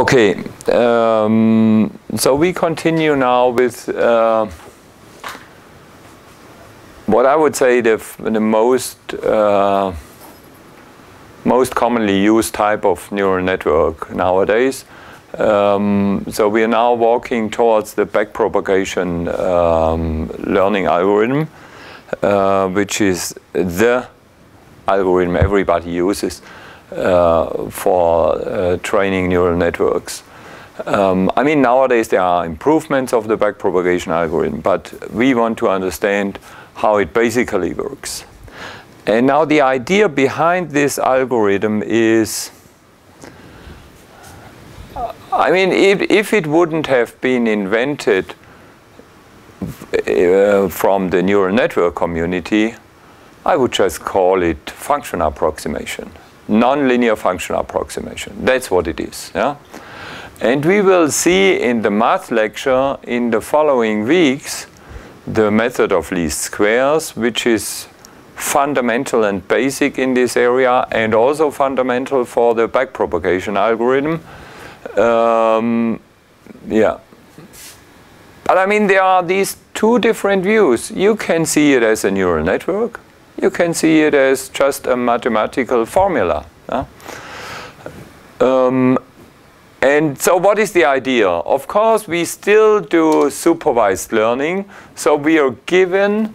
Okay, um, so we continue now with uh, what I would say the, the most uh, most commonly used type of neural network nowadays. Um, so we are now walking towards the backpropagation um, learning algorithm, uh, which is the algorithm everybody uses for uh, training neural networks. Um, I mean, nowadays there are improvements of the backpropagation algorithm, but we want to understand how it basically works. And now the idea behind this algorithm is, I mean, if, if it wouldn't have been invented uh, from the neural network community, I would just call it function approximation, nonlinear function approximation. That's what it is. Yeah? And we will see in the math lecture in the following weeks the method of least squares, which is fundamental and basic in this area and also fundamental for the backpropagation algorithm. Um, yeah. But I mean, there are these two different views. You can see it as a neural network. You can see it as just a mathematical formula. Um, and so what is the idea? Of course, we still do supervised learning. So we are given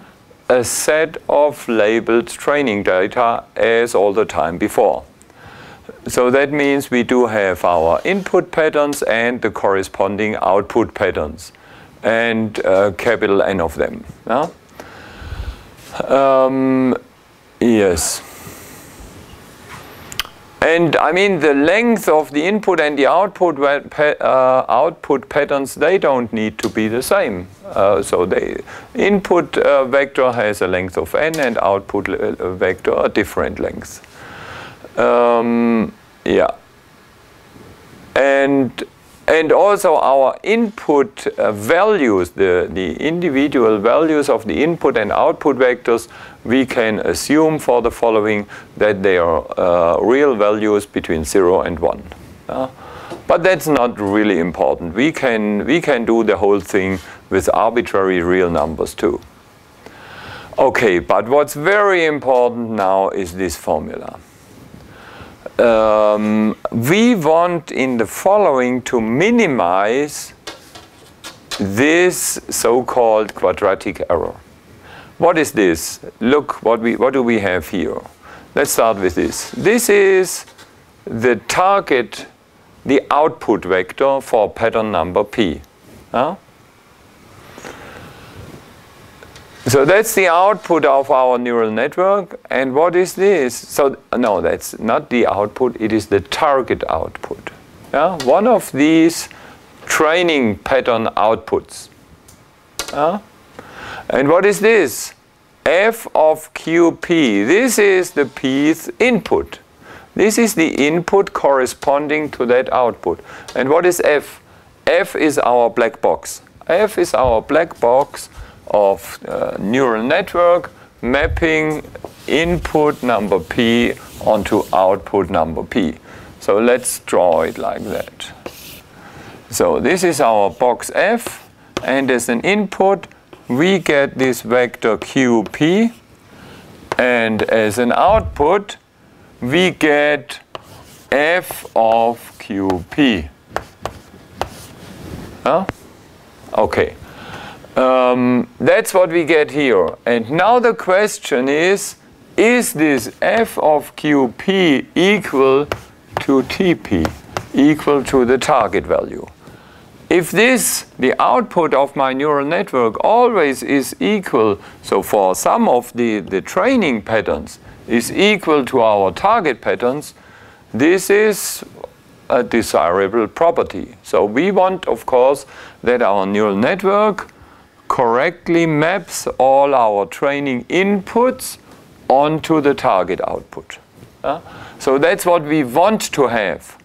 a set of labeled training data as all the time before. So that means we do have our input patterns and the corresponding output patterns and uh, capital N of them. Yeah? Um, yes. And I mean the length of the input and the output uh, output patterns they don't need to be the same. Uh, so the input uh, vector has a length of n and output uh, vector a different length. Um, yeah. And and also our input uh, values, the, the individual values of the input and output vectors, we can assume for the following that they are uh, real values between 0 and 1. Uh, but that's not really important. We can, we can do the whole thing with arbitrary real numbers too. Okay, but what's very important now is this formula um, we want in the following to minimize this so-called quadratic error. What is this? Look, what, we, what do we have here? Let's start with this. This is the target, the output vector for pattern number P. Huh? So that's the output of our neural network. And what is this? So no, that's not the output. It is the target output. Yeah? One of these training pattern outputs. Yeah? And what is this? F of QP. This is the P's input. This is the input corresponding to that output. And what is F? F is our black box. F is our black box of uh, neural network mapping input number p onto output number p. So let's draw it like that. So this is our box F and as an input we get this vector qp and as an output we get f of qp. Huh? Okay. Um, that's what we get here. And now the question is, is this f of qp equal to tp, equal to the target value? If this, the output of my neural network, always is equal, so for some of the, the training patterns is equal to our target patterns, this is a desirable property. So we want, of course, that our neural network correctly maps all our training inputs onto the target output. Uh, so that's what we want to have.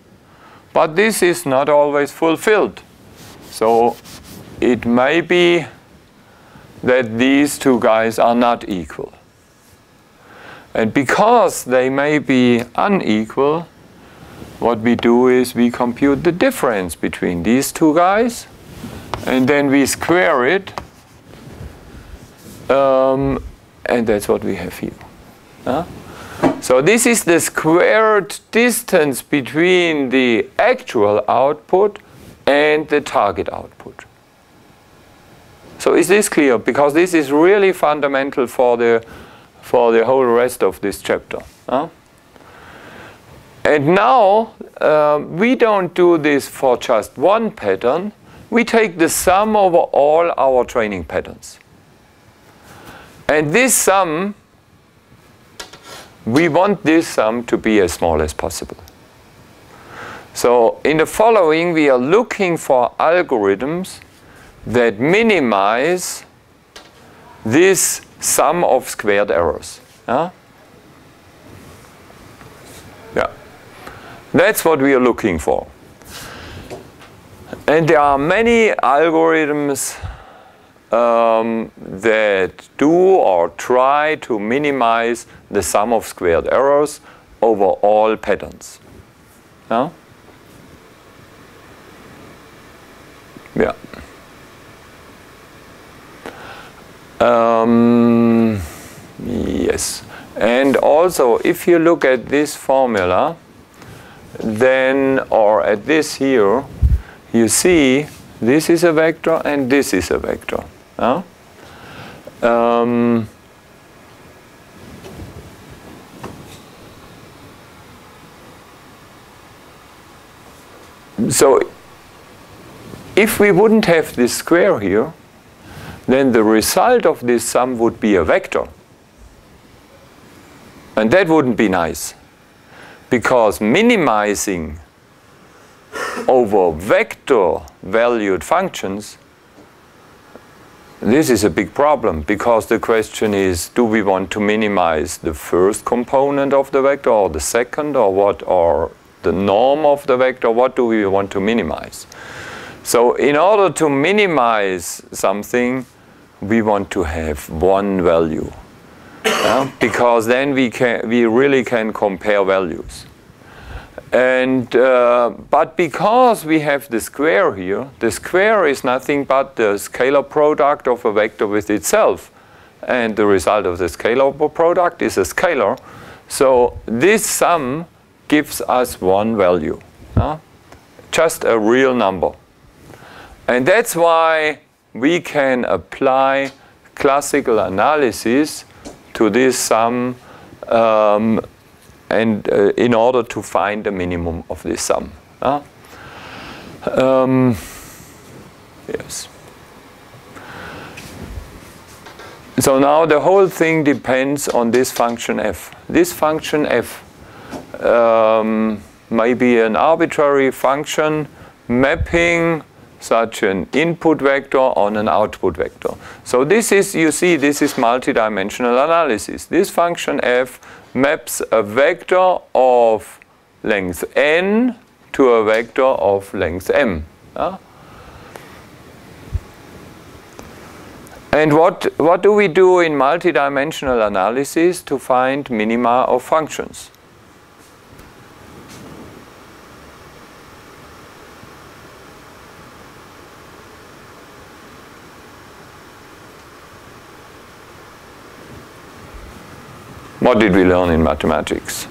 But this is not always fulfilled. So it may be that these two guys are not equal. And because they may be unequal, what we do is we compute the difference between these two guys and then we square it um, and that's what we have here. So this is the squared distance between the actual output and the target output. So is this clear? Because this is really fundamental for the, for the whole rest of this chapter. And now, uh, we don't do this for just one pattern. We take the sum over all our training patterns. And this sum, we want this sum to be as small as possible. So in the following, we are looking for algorithms that minimize this sum of squared errors. Yeah? That's what we are looking for. And there are many algorithms um, that do or try to minimize the sum of squared errors over all patterns. Yeah? Yeah. Um, yes. And also, if you look at this formula, then, or at this here, you see this is a vector and this is a vector. Huh? Um, so if we wouldn't have this square here, then the result of this sum would be a vector. And that wouldn't be nice. Because minimizing over vector valued functions, this is a big problem because the question is, do we want to minimize the first component of the vector or the second or what, or the norm of the vector, what do we want to minimize? So in order to minimize something, we want to have one value. Uh, because then we, can, we really can compare values. And, uh, but because we have the square here, the square is nothing but the scalar product of a vector with itself. And the result of the scalar product is a scalar. So this sum gives us one value, uh, just a real number. And that's why we can apply classical analysis to this sum um, and uh, in order to find the minimum of this sum. Uh, um, yes. So now the whole thing depends on this function f. This function f um, may be an arbitrary function mapping such an input vector on an output vector. So this is, you see, this is multidimensional analysis. This function f maps a vector of length n to a vector of length m. And what, what do we do in multidimensional analysis to find minima of functions? What did we learn in mathematics?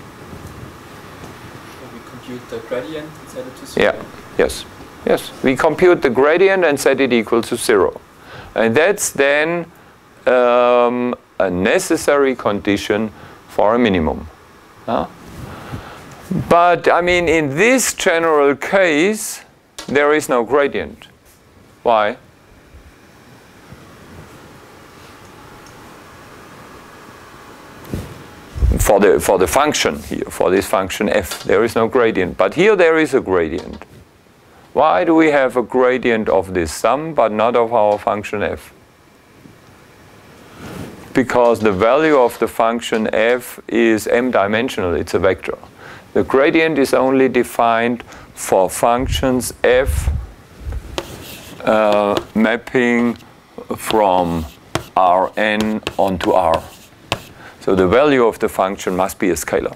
We compute the gradient and set it to zero. Yeah, yes, yes. We compute the gradient and set it equal to zero. And that's then um, a necessary condition for a minimum. Huh? But I mean, in this general case, there is no gradient. Why? For the, for the function here, for this function f, there is no gradient. But here there is a gradient. Why do we have a gradient of this sum but not of our function f? Because the value of the function f is m-dimensional, it's a vector. The gradient is only defined for functions f uh, mapping from Rn onto R. So the value of the function must be a scalar.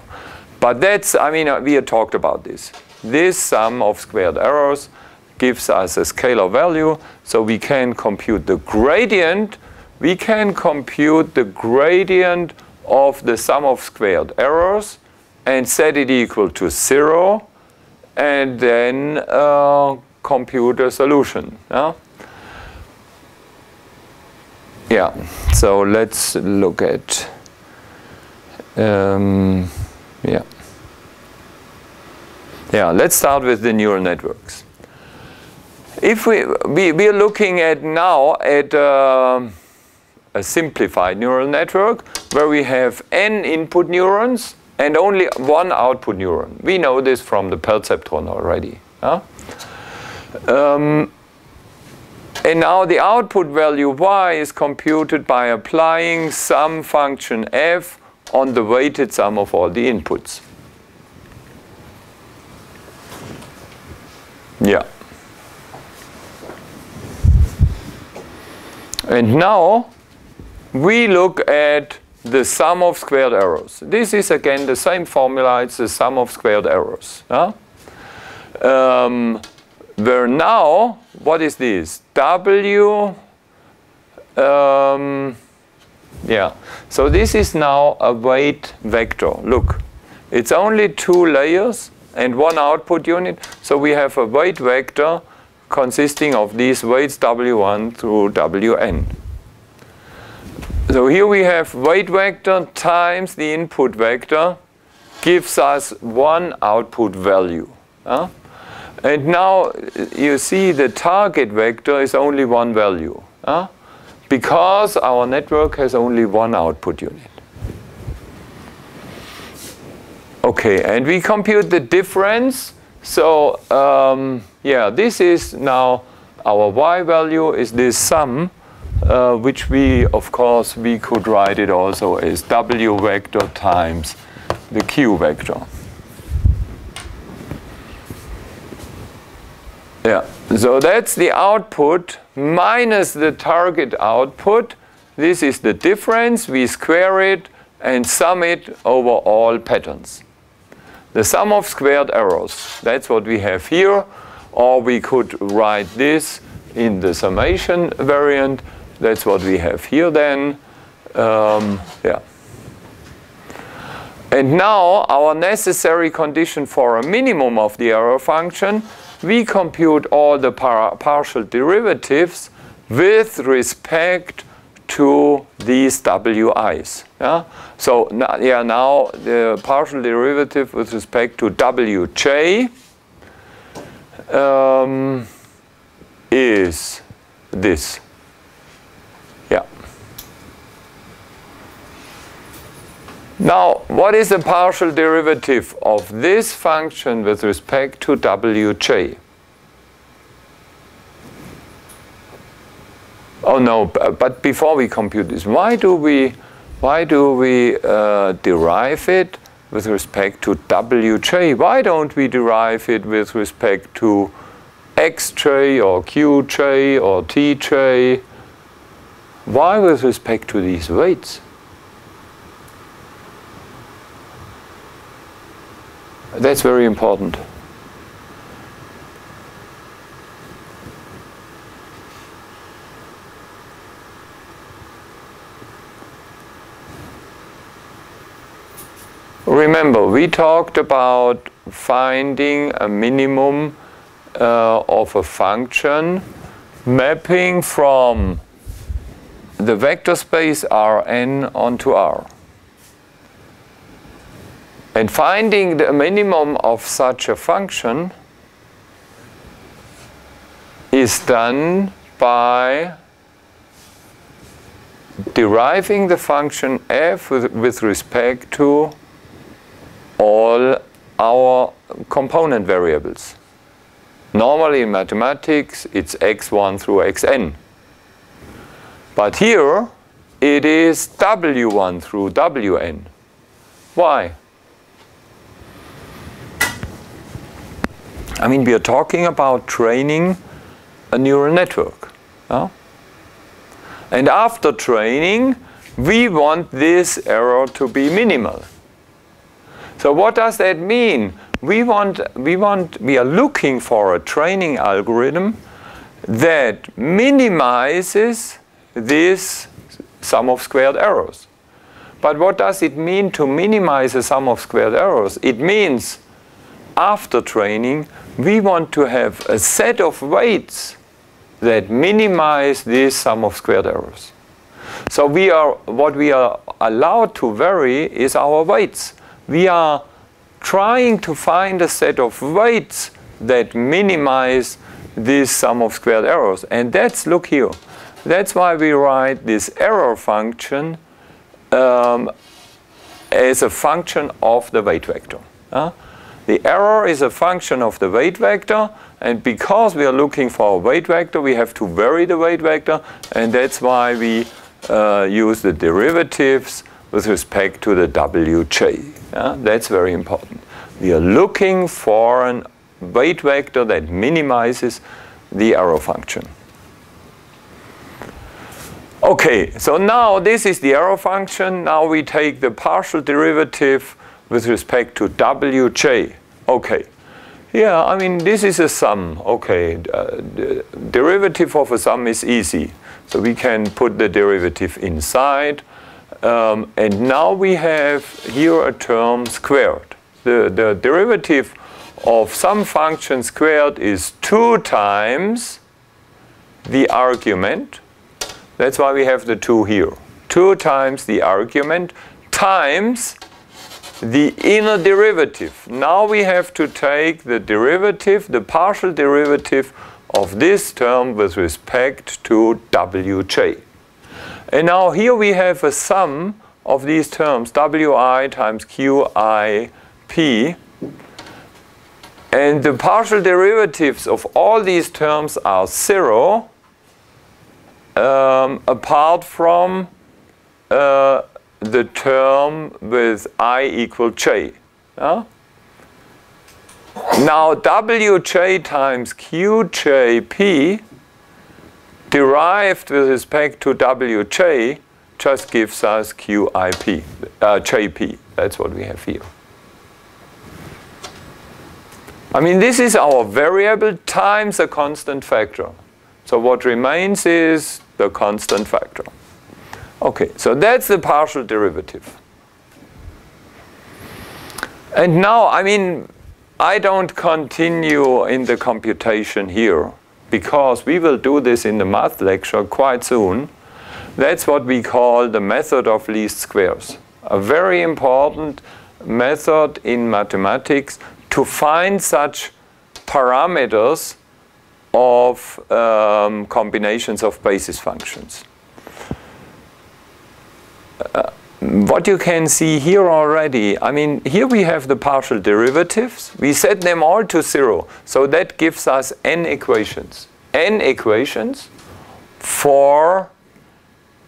But that's, I mean, uh, we had talked about this. This sum of squared errors gives us a scalar value, so we can compute the gradient. We can compute the gradient of the sum of squared errors and set it equal to zero, and then uh, compute a solution. Yeah? yeah, so let's look at, um, yeah. Yeah, let's start with the neural networks. If we, we, we are looking at now at uh, a simplified neural network where we have n input neurons and only one output neuron. We know this from the perceptron already. Huh? Um, and now the output value y is computed by applying some function f on the weighted sum of all the inputs. Yeah. And now we look at the sum of squared errors. This is again the same formula, it's the sum of squared errors. Huh? Um, where now, what is this? W, um, yeah. So this is now a weight vector. Look, it's only two layers and one output unit. So we have a weight vector consisting of these weights W1 through Wn. So here we have weight vector times the input vector gives us one output value. And now you see the target vector is only one value. Because our network has only one output unit. Okay, and we compute the difference. So um, yeah, this is now our y value is this sum, uh, which we, of course, we could write it also as w vector times the q vector. Yeah, so that's the output minus the target output. This is the difference. We square it and sum it over all patterns. The sum of squared errors, that's what we have here. Or we could write this in the summation variant. That's what we have here then. Um, yeah. And now our necessary condition for a minimum of the error function, we compute all the par partial derivatives with respect to these wi's. Yeah? So yeah, now the partial derivative with respect to wj um, is this. Now, what is the partial derivative of this function with respect to wj? Oh no, but before we compute this, why do we, why do we uh, derive it with respect to wj? Why don't we derive it with respect to xj or qj or tj? Why with respect to these weights? That's very important. Remember, we talked about finding a minimum uh, of a function mapping from the vector space Rn onto R. And finding the minimum of such a function is done by deriving the function f with, with respect to all our component variables. Normally in mathematics it's x1 through xn. But here it is w1 through wn. Why? I mean, we are talking about training a neural network. Huh? And after training, we want this error to be minimal. So what does that mean? We want, we want, we are looking for a training algorithm that minimizes this sum of squared errors. But what does it mean to minimize the sum of squared errors? It means after training, we want to have a set of weights that minimize this sum of squared errors. So we are, what we are allowed to vary is our weights. We are trying to find a set of weights that minimize this sum of squared errors. And that's, look here, that's why we write this error function um, as a function of the weight vector. Uh? The error is a function of the weight vector, and because we are looking for a weight vector, we have to vary the weight vector, and that's why we uh, use the derivatives with respect to the wj. Yeah? That's very important. We are looking for a weight vector that minimizes the error function. Okay, so now this is the error function. Now we take the partial derivative with respect to wj. Okay, yeah, I mean, this is a sum. Okay, uh, derivative of a sum is easy. So we can put the derivative inside. Um, and now we have here a term squared. The, the derivative of some function squared is 2 times the argument that's why we have the 2 here. 2 times the argument times the inner derivative. Now we have to take the derivative, the partial derivative of this term with respect to wj. And now here we have a sum of these terms, wi times qip. And the partial derivatives of all these terms are 0 um, apart from uh, the term with i equal j. Yeah? Now wj times qjp derived with respect to wj just gives us qip, uh, jp. That's what we have here. I mean, this is our variable times a constant factor. So what remains is the constant factor. Okay, so that's the partial derivative. And now, I mean, I don't continue in the computation here because we will do this in the math lecture quite soon. That's what we call the method of least squares. A very important method in mathematics to find such parameters of um, combinations of basis functions. What you can see here already, I mean, here we have the partial derivatives. We set them all to zero. So that gives us n equations. n equations for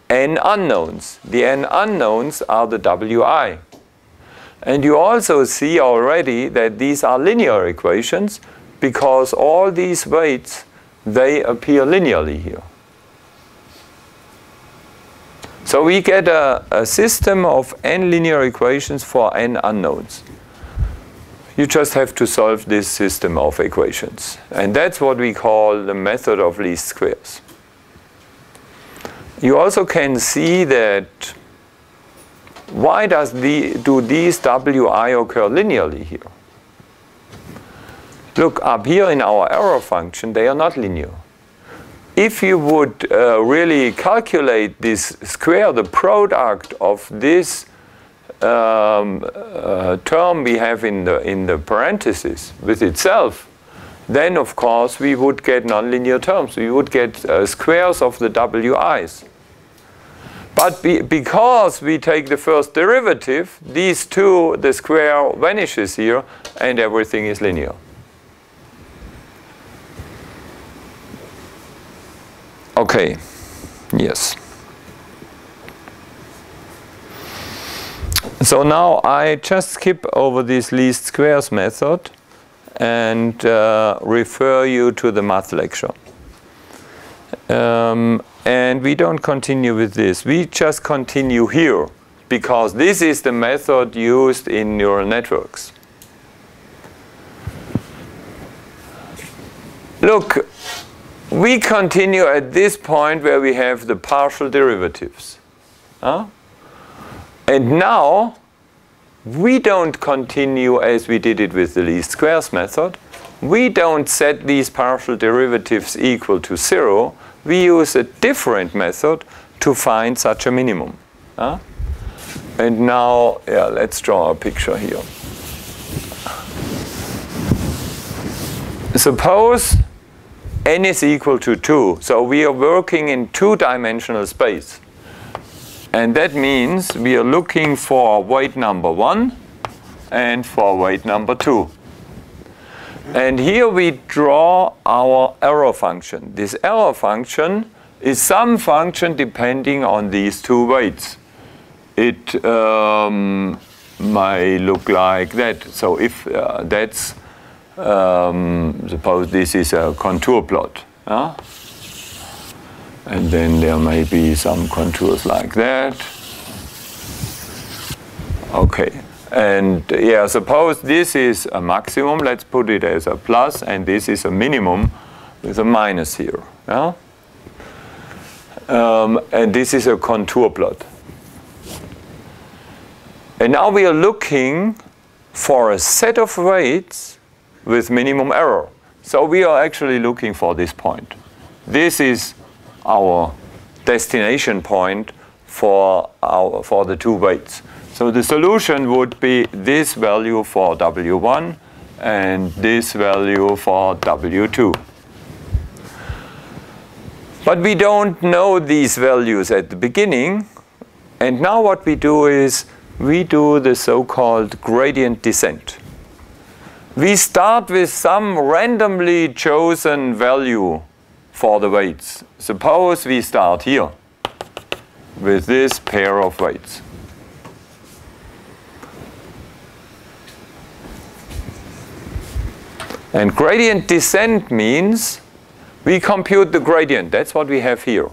n unknowns. The n unknowns are the wi. And you also see already that these are linear equations because all these weights, they appear linearly here. So we get a, a system of n linear equations for n unknowns. You just have to solve this system of equations. And that's what we call the method of least squares. You also can see that why does the, do these wi occur linearly here? Look, up here in our error function, they are not linear. If you would uh, really calculate this square, the product of this um, uh, term we have in the, in the parentheses with itself, then of course we would get nonlinear terms. We would get uh, squares of the wi's. But be, because we take the first derivative, these two, the square vanishes here and everything is linear. Okay, yes. So now I just skip over this least squares method and uh, refer you to the math lecture. Um, and we don't continue with this. We just continue here because this is the method used in neural networks. Look, we continue at this point where we have the partial derivatives. Huh? And now, we don't continue as we did it with the least squares method. We don't set these partial derivatives equal to zero. We use a different method to find such a minimum. Huh? And now, yeah, let's draw a picture here. Suppose n is equal to 2. So we are working in two-dimensional space. And that means we are looking for weight number 1 and for weight number 2. And here we draw our error function. This error function is some function depending on these two weights. It um, might look like that. So if uh, that's um, suppose this is a contour plot. Yeah? And then there may be some contours like that. Okay. And yeah, suppose this is a maximum, let's put it as a plus, and this is a minimum with a minus here. Yeah? Um, and this is a contour plot. And now we are looking for a set of weights with minimum error. So we are actually looking for this point. This is our destination point for, our, for the two weights. So the solution would be this value for W1 and this value for W2. But we don't know these values at the beginning. And now what we do is we do the so-called gradient descent we start with some randomly chosen value for the weights. Suppose we start here with this pair of weights. And gradient descent means we compute the gradient. That's what we have here.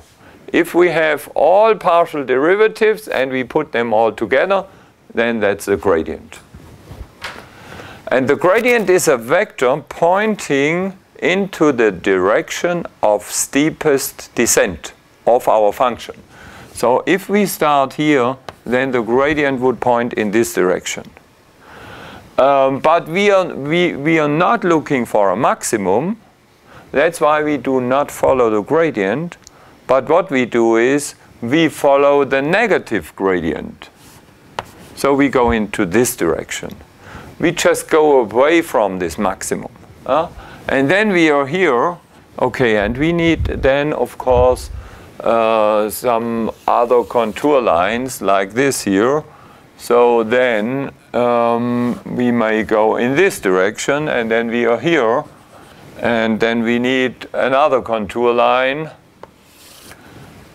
If we have all partial derivatives and we put them all together, then that's a gradient. And the gradient is a vector pointing into the direction of steepest descent of our function. So if we start here, then the gradient would point in this direction. Um, but we are, we, we are not looking for a maximum. That's why we do not follow the gradient. But what we do is we follow the negative gradient. So we go into this direction we just go away from this maximum. Uh? And then we are here, okay, and we need then, of course, uh, some other contour lines like this here. So then um, we may go in this direction, and then we are here, and then we need another contour line,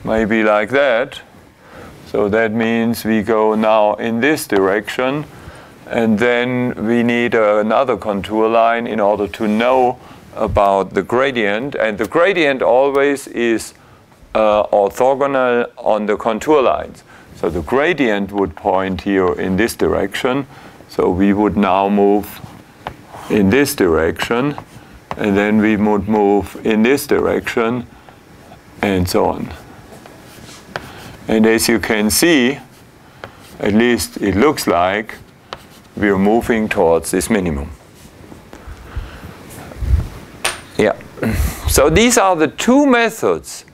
maybe like that. So that means we go now in this direction, and then we need uh, another contour line in order to know about the gradient. And the gradient always is uh, orthogonal on the contour lines. So the gradient would point here in this direction. So we would now move in this direction. And then we would move in this direction and so on. And as you can see, at least it looks like, we are moving towards this minimum. Yeah. So these are the two methods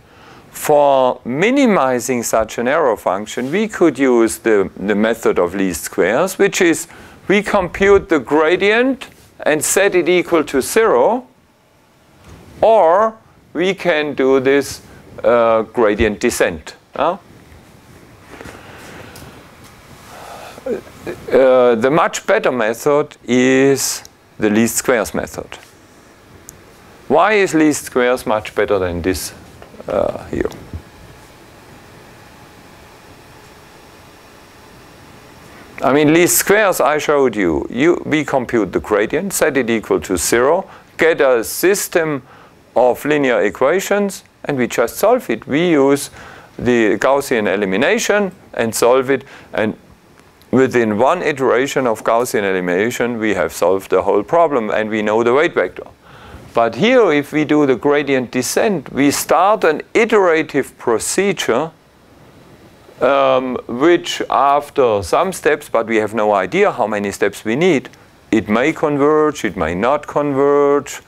for minimizing such an error function. We could use the, the method of least squares, which is we compute the gradient and set it equal to zero, or we can do this uh, gradient descent. Uh? Uh, the much better method is the least squares method. Why is least squares much better than this uh, here? I mean, least squares I showed you. you. We compute the gradient, set it equal to zero, get a system of linear equations, and we just solve it. We use the Gaussian elimination and solve it. And within one iteration of Gaussian elimination, we have solved the whole problem and we know the weight vector. But here, if we do the gradient descent, we start an iterative procedure um, which after some steps, but we have no idea how many steps we need, it may converge, it may not converge.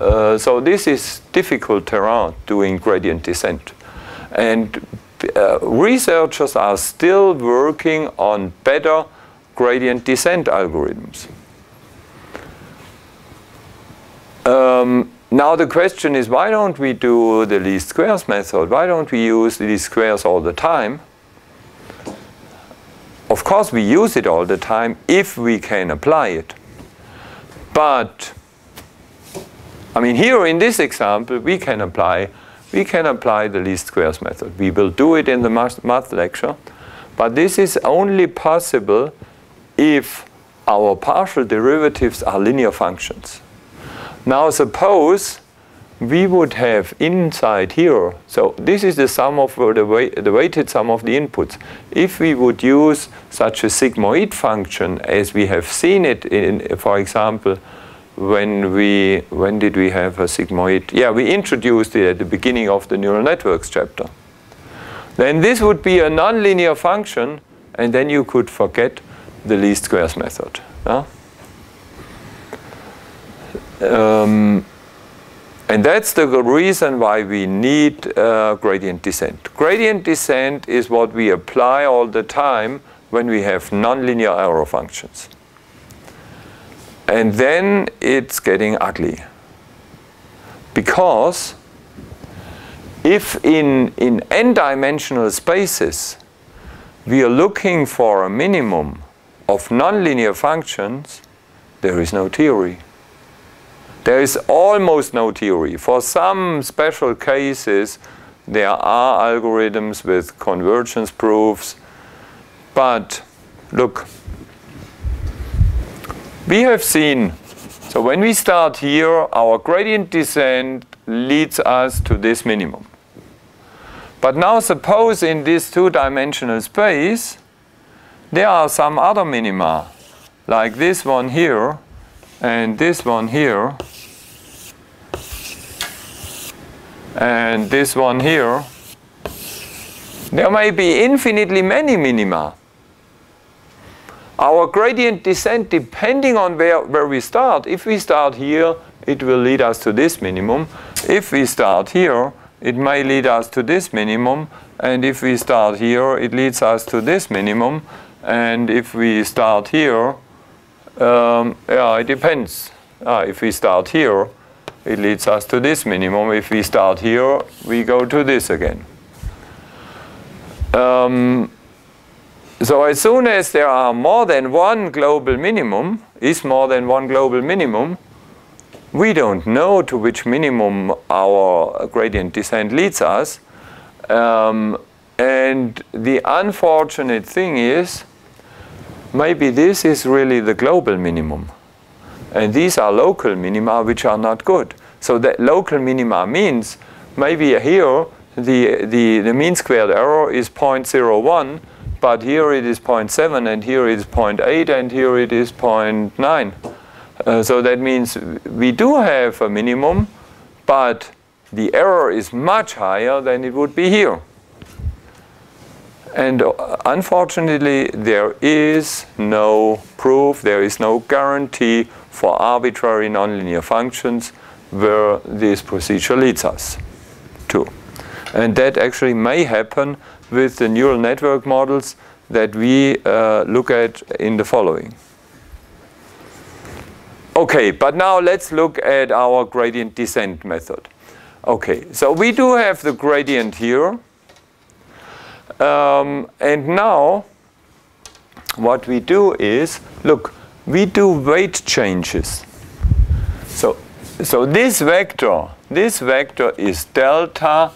Uh, so this is difficult terrain doing gradient descent. And uh, researchers are still working on better gradient descent algorithms. Um, now the question is why don't we do the least squares method? Why don't we use least squares all the time? Of course we use it all the time if we can apply it. But I mean here in this example we can apply we can apply the least squares method. We will do it in the math lecture. But this is only possible if our partial derivatives are linear functions. Now suppose we would have inside here, so this is the sum of the, the weighted sum of the inputs. If we would use such a sigmoid function as we have seen it in, for example, when we, when did we have a sigmoid? Yeah, we introduced it at the beginning of the neural networks chapter. Then this would be a nonlinear function, and then you could forget the least squares method. Um, and that's the reason why we need uh, gradient descent. Gradient descent is what we apply all the time when we have nonlinear error functions. And then it's getting ugly. Because if in, in n-dimensional spaces we are looking for a minimum of nonlinear functions, there is no theory. There is almost no theory. For some special cases, there are algorithms with convergence proofs. But look, we have seen, so when we start here, our gradient descent leads us to this minimum. But now suppose in this two-dimensional space, there are some other minima, like this one here, and this one here, and this one here, there may be infinitely many minima. Our gradient descent, depending on where, where we start, if we start here, it will lead us to this minimum. If we start here, it may lead us to this minimum. And if we start here, it leads us to this minimum. And if we start here, um, yeah, it depends. Uh, if we start here, it leads us to this minimum. If we start here, we go to this again. Um, so as soon as there are more than one global minimum, is more than one global minimum, we don't know to which minimum our gradient descent leads us. Um, and the unfortunate thing is, maybe this is really the global minimum. And these are local minima which are not good. So that local minima means maybe here the, the, the mean squared error is 0.01, but here it is 0.7, and here it is 0.8, and here it is 0.9. Uh, so that means we do have a minimum, but the error is much higher than it would be here. And uh, unfortunately, there is no proof, there is no guarantee for arbitrary nonlinear functions where this procedure leads us to. And that actually may happen with the neural network models that we uh, look at in the following. Okay, but now let's look at our gradient descent method. Okay, so we do have the gradient here. Um, and now what we do is, look, we do weight changes. So, so this vector, this vector is delta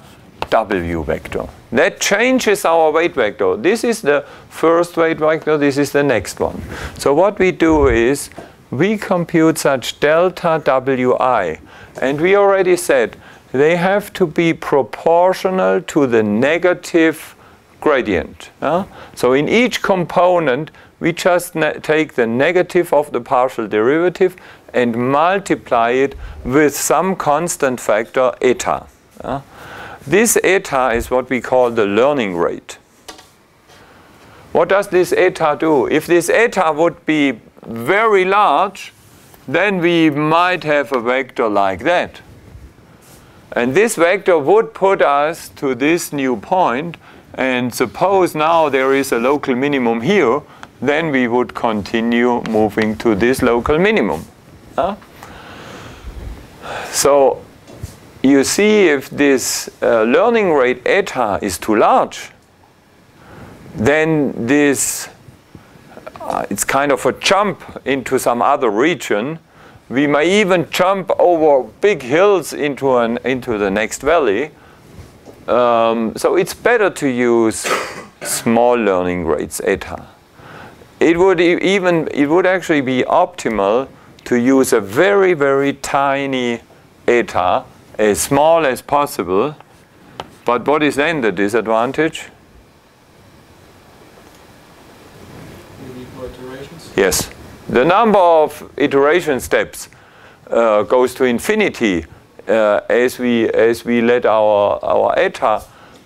W vector. That changes our weight vector. This is the first weight vector, this is the next one. So what we do is we compute such delta Wi. And we already said they have to be proportional to the negative gradient. Uh? So in each component, we just take the negative of the partial derivative and multiply it with some constant factor eta. Uh? This eta is what we call the learning rate. What does this eta do? If this eta would be very large, then we might have a vector like that. And this vector would put us to this new point, and suppose now there is a local minimum here, then we would continue moving to this local minimum. Huh? So you see if this uh, learning rate eta is too large, then this uh, it's kind of a jump into some other region. We may even jump over big hills into, an, into the next valley. Um, so it's better to use small learning rates, eta. It would even, it would actually be optimal to use a very, very tiny eta, as small as possible. But what is then the disadvantage? Yes. The number of iteration steps uh, goes to infinity uh, as we as we let our our eta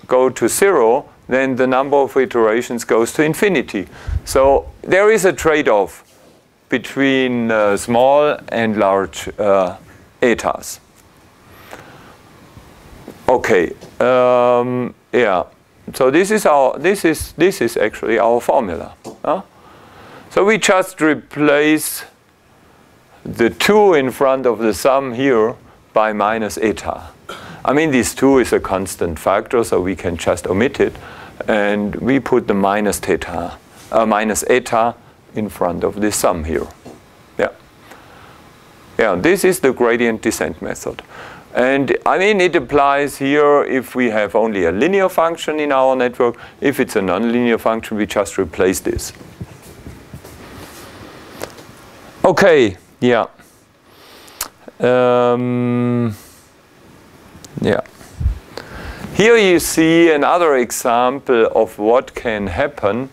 go to zero. Then the number of iterations goes to infinity. So there is a trade-off between uh, small and large uh, etas. Okay. Um, yeah. So this is our this is this is actually our formula. Huh? So we just replace the 2 in front of the sum here by minus eta. I mean, this 2 is a constant factor, so we can just omit it. And we put the minus theta, uh, minus eta in front of the sum here. Yeah. Yeah, this is the gradient descent method. And I mean, it applies here if we have only a linear function in our network. If it's a nonlinear function, we just replace this. Okay, yeah. Um, yeah. Here you see another example of what can happen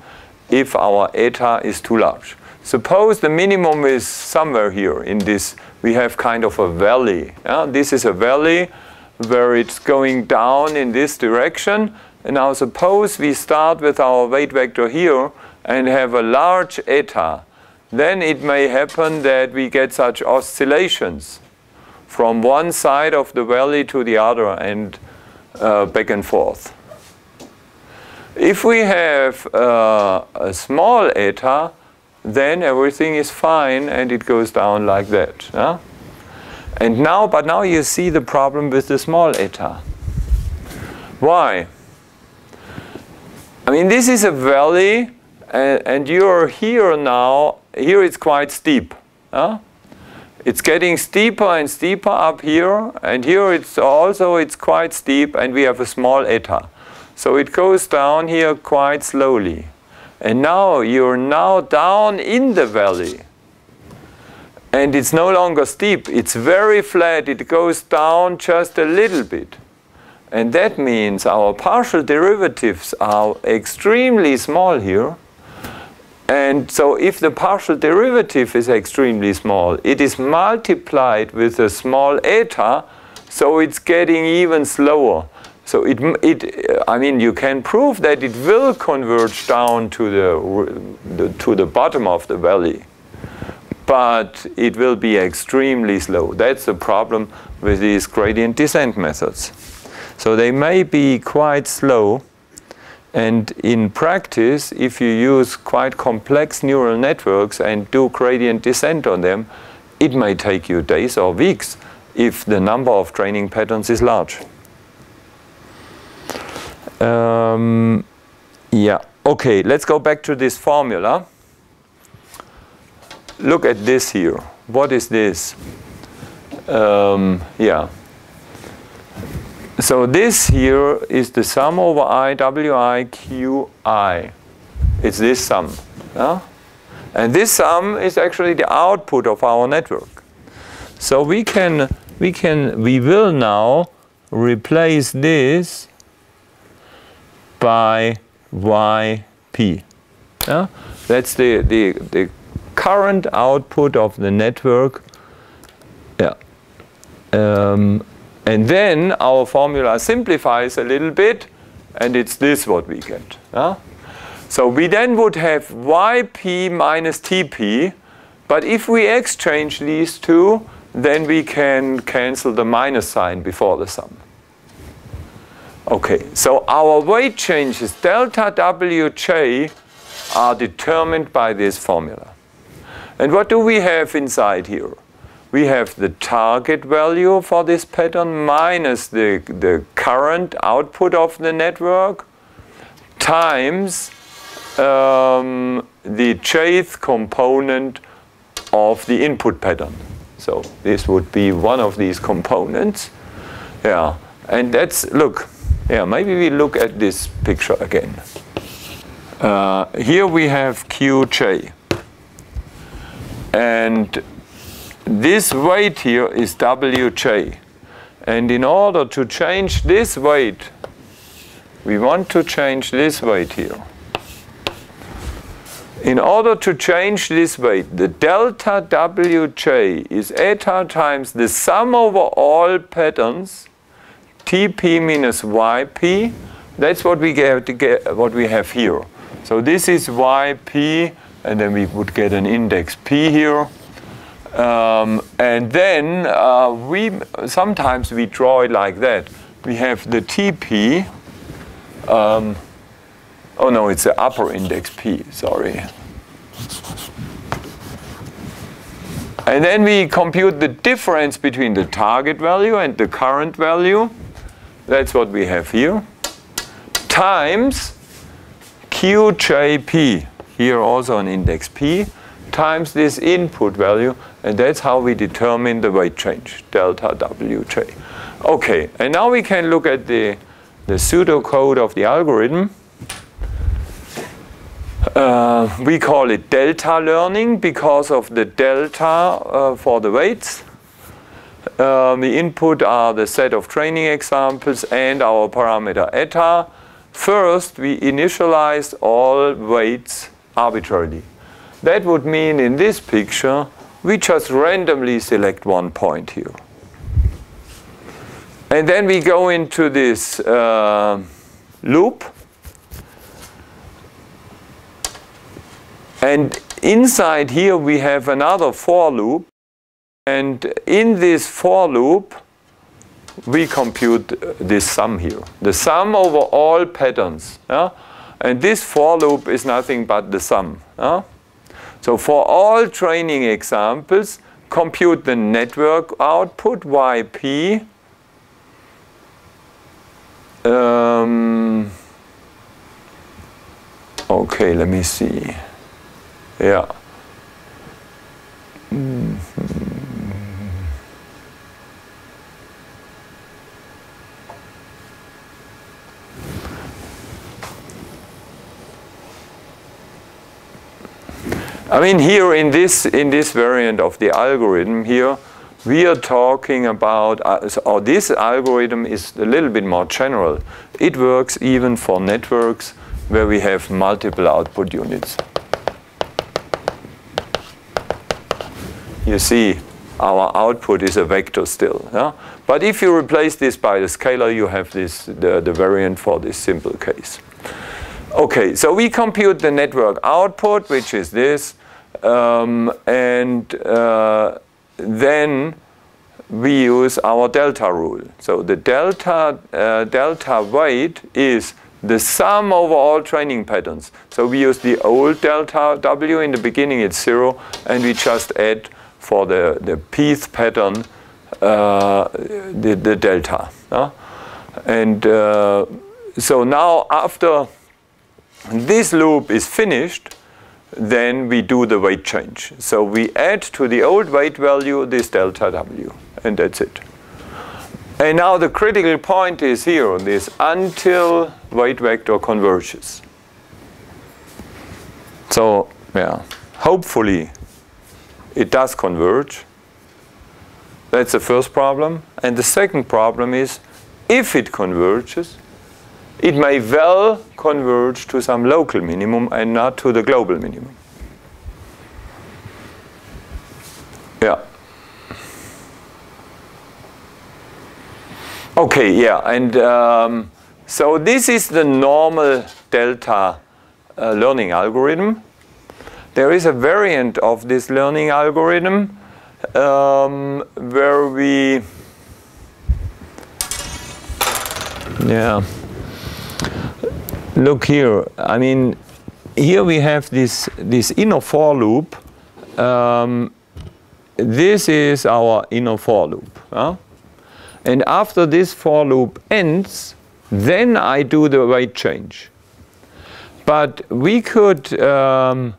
if our eta is too large. Suppose the minimum is somewhere here in this, we have kind of a valley. Yeah? This is a valley where it's going down in this direction. And now suppose we start with our weight vector here and have a large eta then it may happen that we get such oscillations from one side of the valley to the other and uh, back and forth. If we have uh, a small eta, then everything is fine and it goes down like that. Huh? And now, but now you see the problem with the small eta. Why? I mean, this is a valley and, and you're here now here it's quite steep. Huh? It's getting steeper and steeper up here, and here it's also it's quite steep, and we have a small eta. So it goes down here quite slowly. And now you're now down in the valley. And it's no longer steep, it's very flat, it goes down just a little bit. And that means our partial derivatives are extremely small here. And so if the partial derivative is extremely small, it is multiplied with a small eta, so it's getting even slower. So it, it, I mean, you can prove that it will converge down to the, the, to the bottom of the valley, but it will be extremely slow. That's the problem with these gradient descent methods. So they may be quite slow, and in practice, if you use quite complex neural networks and do gradient descent on them, it may take you days or weeks if the number of training patterns is large. Um, yeah, okay, let's go back to this formula. Look at this here. What is this? Um, yeah, so this here is the sum over i, wi, q, i. It's this sum. Yeah? And this sum is actually the output of our network. So we can, we can, we will now replace this by yp. Yeah? That's the, the, the current output of the network. Yeah. Um, and then our formula simplifies a little bit, and it's this what we get. Yeah? So we then would have yp minus tp, but if we exchange these two, then we can cancel the minus sign before the sum. Okay, so our weight changes delta wj are determined by this formula. And what do we have inside here? We have the target value for this pattern minus the, the current output of the network times um, the jth component of the input pattern. So this would be one of these components. Yeah, and that's, look, yeah, maybe we look at this picture again. Uh, here we have Qj. And this weight here is Wj. And in order to change this weight, we want to change this weight here. In order to change this weight, the delta Wj is eta times the sum over all patterns, Tp minus Yp. That's what we get, get what we have here. So this is Yp, and then we would get an index P here. Um, and then uh, we sometimes we draw it like that. We have the Tp. Um, oh no, it's the upper index P. Sorry. And then we compute the difference between the target value and the current value. That's what we have here. Times QJP, here also an index P, times this input value, and that's how we determine the weight change, delta Wj. Okay, and now we can look at the, the pseudocode of the algorithm. Uh, we call it delta learning because of the delta uh, for the weights. Um, the input are the set of training examples and our parameter eta. First, we initialize all weights arbitrarily. That would mean in this picture, we just randomly select one point here. And then we go into this uh, loop. And inside here we have another for loop. And in this for loop, we compute this sum here. The sum over all patterns. Yeah? And this for loop is nothing but the sum. Yeah? So for all training examples, compute the network output yp um, okay let me see yeah mm -hmm. I mean, here in this, in this variant of the algorithm here, we are talking about, uh, so, oh, this algorithm is a little bit more general. It works even for networks where we have multiple output units. You see, our output is a vector still. Yeah? But if you replace this by the scalar, you have this, the, the variant for this simple case. Okay, so we compute the network output, which is this, um, and uh, then we use our delta rule. So the delta, uh, delta weight is the sum over all training patterns. So we use the old delta W in the beginning, it's zero, and we just add for the, the pth pattern uh, the, the delta. Uh? And uh, so now after this loop is finished, then we do the weight change. So we add to the old weight value this delta W, and that's it. And now the critical point is here, on this until weight vector converges. So, yeah, hopefully it does converge. That's the first problem. And the second problem is if it converges, it may well converge to some local minimum and not to the global minimum. Yeah. Okay, yeah, and um, so this is the normal delta uh, learning algorithm. There is a variant of this learning algorithm um, where we, yeah, look here. I mean, here we have this, this inner for loop. Um, this is our inner for loop. Huh? And after this for loop ends, then I do the weight change. But we could um,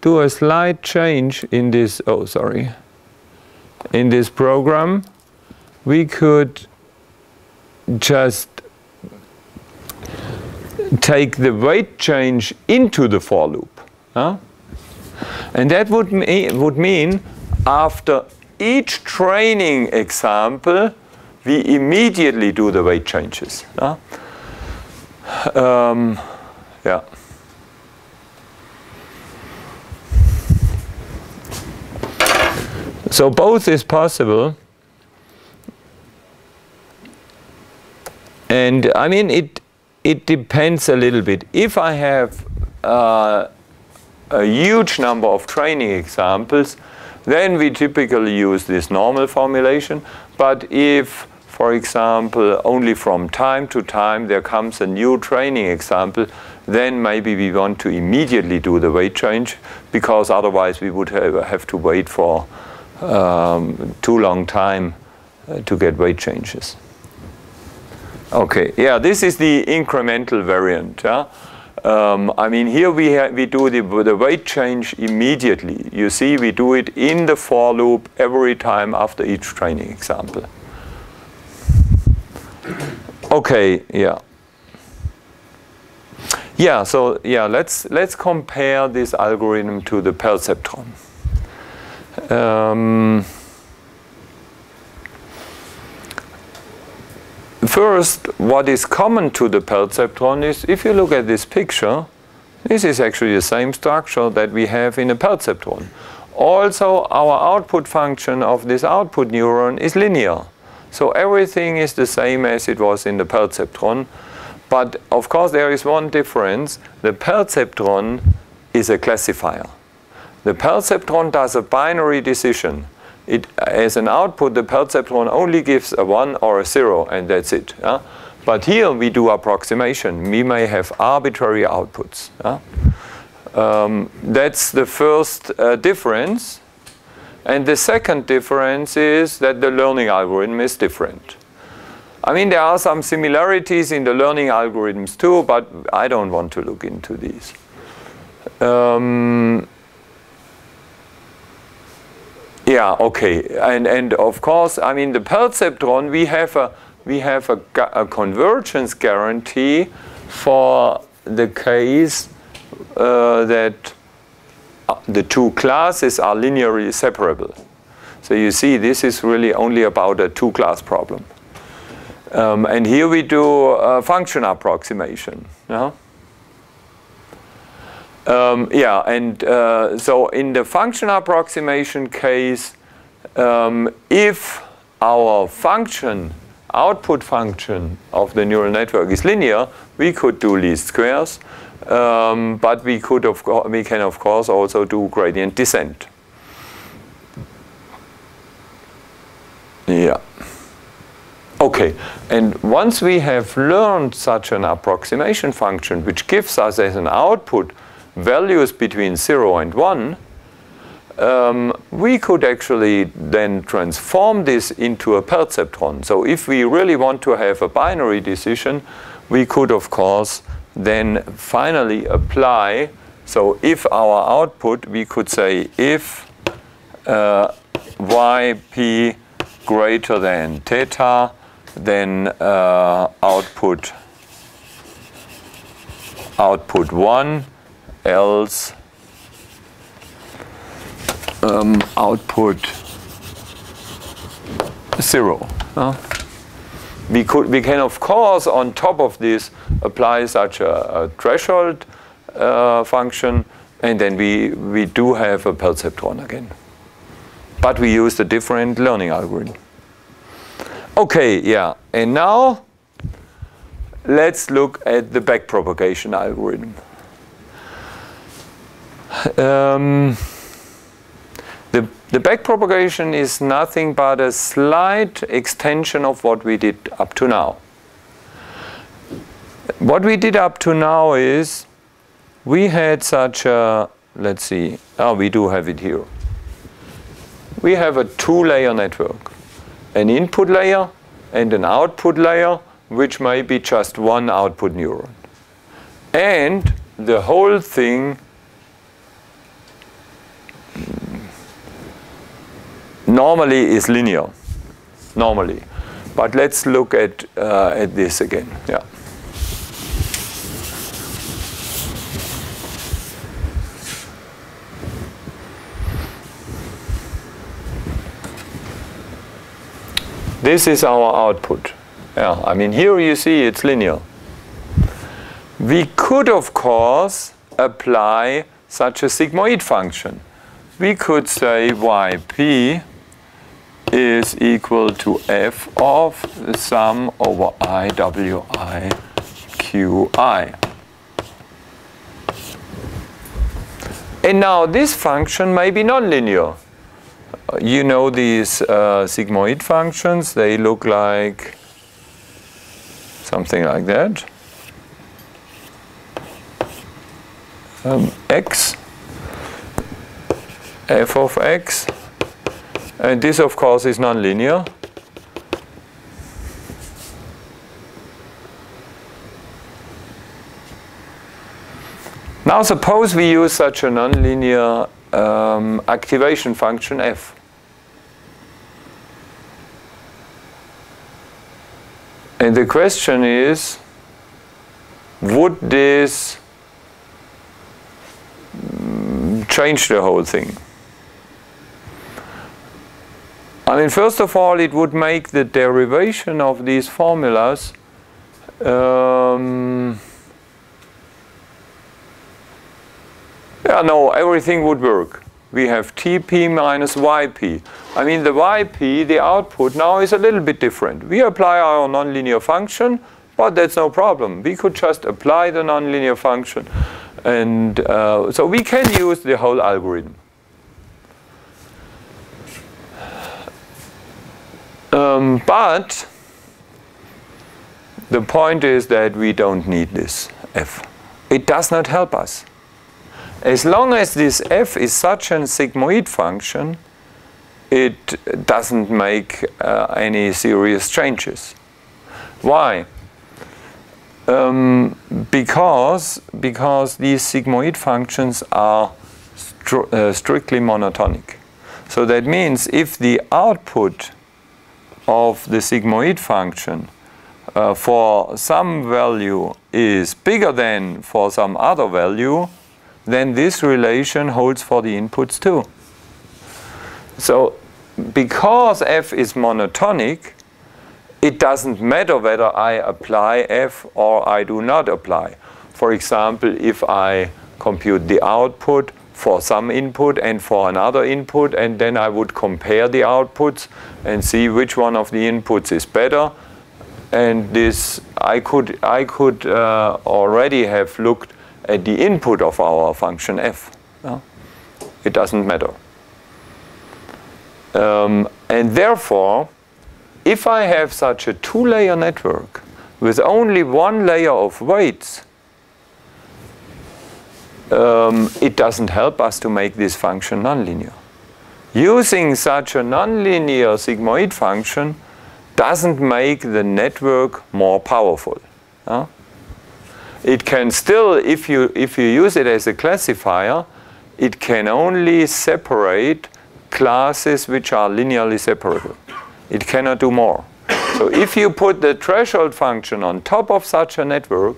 do a slight change in this, oh sorry, in this program. We could just take the weight change into the for loop. Huh? And that would, me would mean after each training example, we immediately do the weight changes. Yeah. Um, yeah. So both is possible. And I mean, it, it depends a little bit. If I have uh, a huge number of training examples, then we typically use this normal formulation. But if, for example, only from time to time there comes a new training example, then maybe we want to immediately do the weight change because otherwise we would have to wait for um, too long time uh, to get weight changes. Okay, yeah, this is the incremental variant. Yeah? Um, I mean, here we, we do the, the weight change immediately. You see, we do it in the for loop every time after each training example. Okay, yeah. Yeah, so yeah, let's, let's compare this algorithm to the perceptron. Um, First, what is common to the perceptron is, if you look at this picture, this is actually the same structure that we have in a perceptron. Also, our output function of this output neuron is linear. So everything is the same as it was in the perceptron. But of course, there is one difference. The perceptron is a classifier. The perceptron does a binary decision it, as an output, the perceptron only gives a 1 or a 0, and that's it. Yeah? But here we do approximation. We may have arbitrary outputs. Yeah? Um, that's the first uh, difference. And the second difference is that the learning algorithm is different. I mean, there are some similarities in the learning algorithms too, but I don't want to look into these. Um, yeah, okay. And, and of course, I mean, the perceptron, we have a, we have a, a convergence guarantee for the case uh, that uh, the two classes are linearly separable. So you see, this is really only about a two-class problem. Um, and here we do a function approximation. Yeah? Um, yeah, and uh, so in the function approximation case, um, if our function, output function of the neural network is linear, we could do least squares, um, but we could of we can of course also do gradient descent. Yeah. Okay, and once we have learned such an approximation function, which gives us as an output values between 0 and 1, um, we could actually then transform this into a perceptron. So if we really want to have a binary decision, we could, of course, then finally apply. So if our output, we could say if uh, yp greater than theta, then uh, output output 1 else? Um, output. Zero. we could we can of course on top of this apply such a, a threshold uh, function and then we we do have a perceptron again. But we use a different learning algorithm. Okay yeah and now let's look at the backpropagation algorithm um, the, the backpropagation is nothing but a slight extension of what we did up to now. What we did up to now is we had such a, let's see, oh, we do have it here. We have a two-layer network, an input layer and an output layer, which may be just one output neuron. And the whole thing normally is linear, normally. But let's look at, uh, at this again. Yeah. This is our output. Yeah, I mean here you see it's linear. We could of course apply such a sigmoid function. We could say yp is equal to f of the sum over i w i q i. And now this function may be nonlinear. Uh, you know these uh, sigmoid functions, they look like something like that. Um, x, f of x and this, of course, is nonlinear. Now suppose we use such a nonlinear um, activation function f. And the question is, would this change the whole thing? I mean, first of all, it would make the derivation of these formulas um, yeah, no, everything would work. We have TP minus YP. I mean, the YP, the output, now is a little bit different. We apply our nonlinear function, but that's no problem. We could just apply the nonlinear function. And uh, so we can use the whole algorithm. Um, but the point is that we don't need this f. It does not help us. As long as this f is such a sigmoid function, it doesn't make uh, any serious changes. Why? Um, because, because these sigmoid functions are str uh, strictly monotonic. So that means if the output of the sigmoid function uh, for some value is bigger than for some other value, then this relation holds for the inputs too. So because f is monotonic, it doesn't matter whether I apply f or I do not apply. For example, if I compute the output for some input and for another input and then I would compare the outputs and see which one of the inputs is better. And this I could I could uh, already have looked at the input of our function f. It doesn't matter. Um, and therefore if I have such a two-layer network with only one layer of weights um, it doesn't help us to make this function nonlinear. Using such a nonlinear sigmoid function doesn't make the network more powerful. It can still, if you, if you use it as a classifier, it can only separate classes which are linearly separable. It cannot do more. So if you put the threshold function on top of such a network,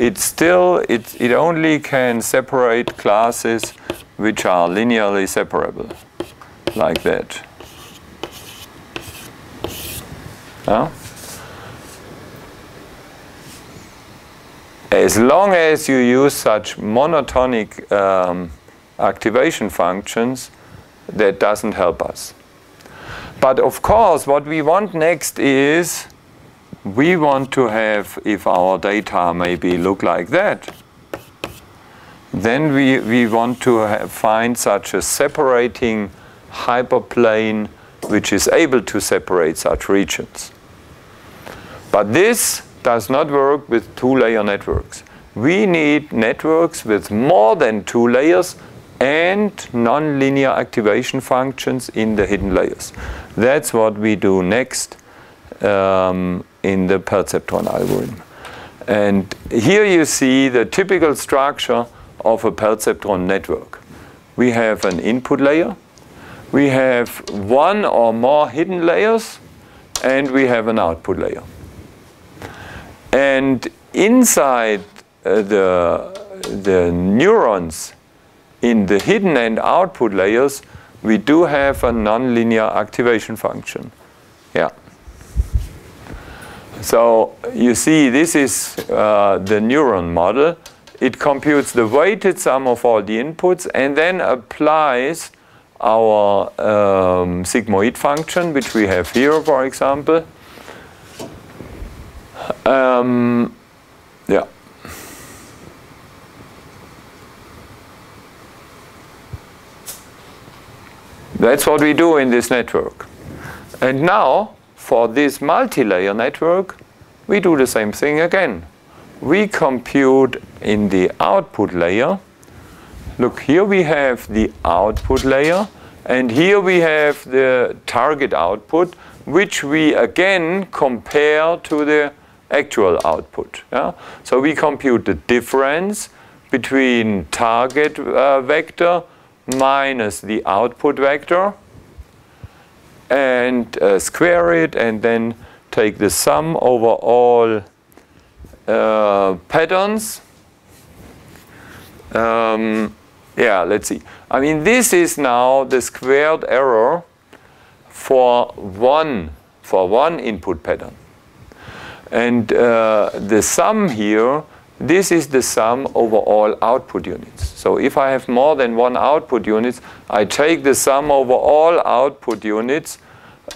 it still it, it only can separate classes which are linearly separable, like that. Huh? As long as you use such monotonic um, activation functions, that doesn't help us. But of course, what we want next is we want to have, if our data maybe look like that, then we, we want to have, find such a separating hyperplane which is able to separate such regions. But this does not work with two-layer networks. We need networks with more than two layers and nonlinear activation functions in the hidden layers. That's what we do next um, in the perceptron algorithm. And here you see the typical structure of a perceptron network. We have an input layer, we have one or more hidden layers, and we have an output layer. And inside uh, the, the neurons in the hidden and output layers, we do have a nonlinear activation function. Yeah. So you see this is uh, the neuron model. It computes the weighted sum of all the inputs and then applies our um, sigmoid function, which we have here, for example. Um, yeah. That's what we do in this network. And now, for this multi-layer network, we do the same thing again. We compute in the output layer. Look, here we have the output layer, and here we have the target output, which we again compare to the actual output. Yeah? So we compute the difference between target uh, vector minus the output vector and uh, square it and then take the sum over all uh, patterns. Um, yeah, let's see. I mean, this is now the squared error for one, for one input pattern. And uh, the sum here, this is the sum over all output units. So if I have more than one output units, I take the sum over all output units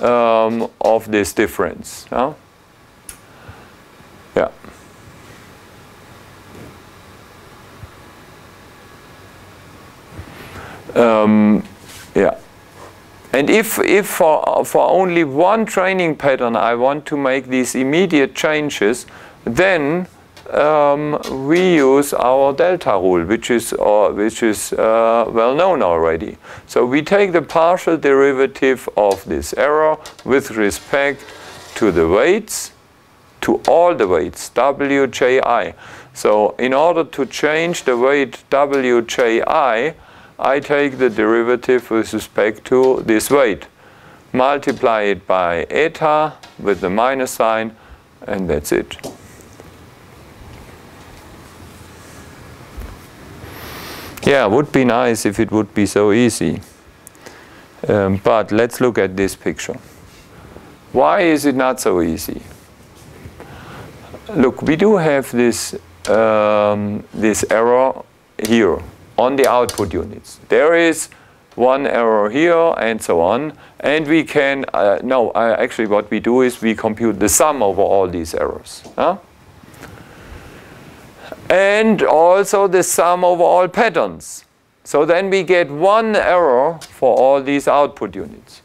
um, of this difference. Yeah. yeah. Um, yeah. And if, if for, for only one training pattern I want to make these immediate changes, then um, we use our delta rule, which is, uh, which is uh, well known already. So we take the partial derivative of this error with respect to the weights, to all the weights, wji. So in order to change the weight wji, I take the derivative with respect to this weight. Multiply it by eta with the minus sign, and that's it. Yeah, would be nice if it would be so easy. Um, but let's look at this picture. Why is it not so easy? Look, we do have this, um, this error here on the output units. There is one error here and so on. And we can, uh, no, uh, actually what we do is we compute the sum over all these errors. Huh? And also the sum over all patterns. So then we get one error for all these output units.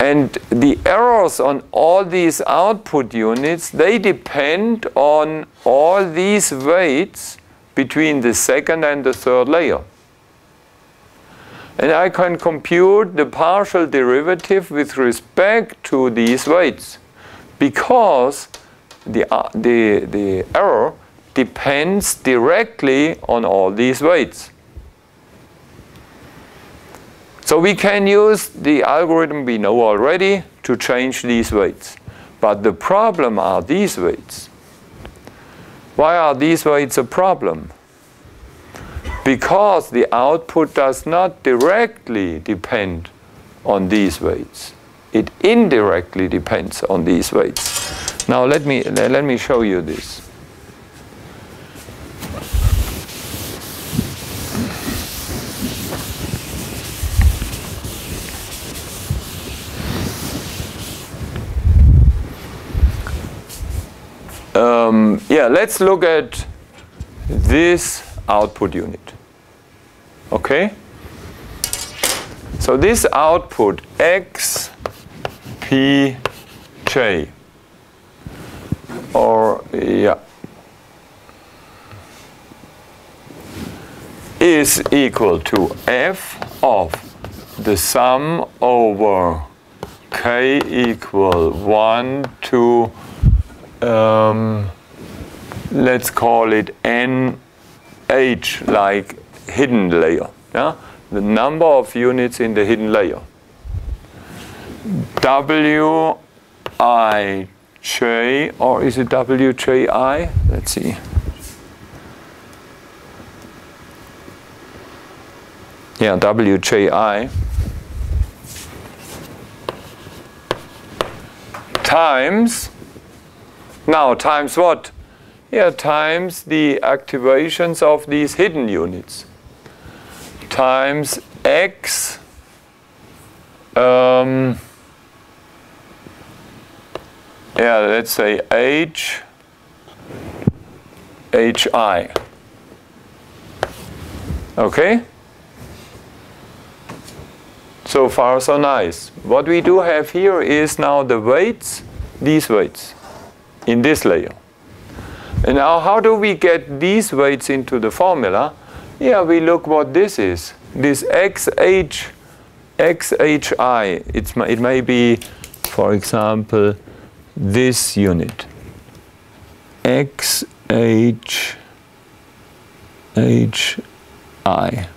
And the errors on all these output units, they depend on all these weights between the second and the third layer. And I can compute the partial derivative with respect to these weights because the, uh, the, the error depends directly on all these weights. So we can use the algorithm we know already to change these weights. But the problem are these weights. Why are these weights a problem? Because the output does not directly depend on these weights. It indirectly depends on these weights. Now let me, let me show you this. Um, yeah, let's look at this output unit. Okay? So this output x p j. Or yeah. Is equal to f of the sum over k equal 1 to um, let's call it nh like hidden layer. Yeah? The number of units in the hidden layer w i j or is it w j i let's see yeah w j i times now times what? Yeah, times the activations of these hidden units. Times x um, yeah, let's say h hi. Okay? So far so nice. What we do have here is now the weights, these weights in this layer. And now how do we get these weights into the formula? Yeah, we look what this is. This XH, XHI, it's, it may be, for example, this unit. XH, HI.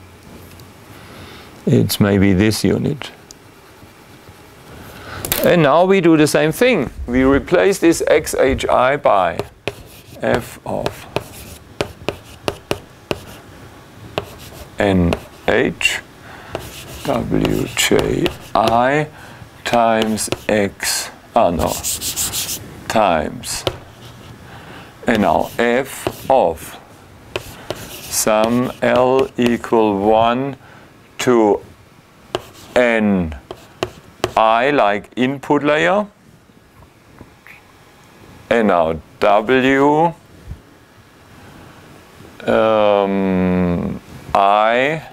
It's maybe this unit. And now we do the same thing. We replace this xhi by f of n h w j i times x, ah no, times, and now f of sum L equal 1 to n. I like input layer. And now W um, I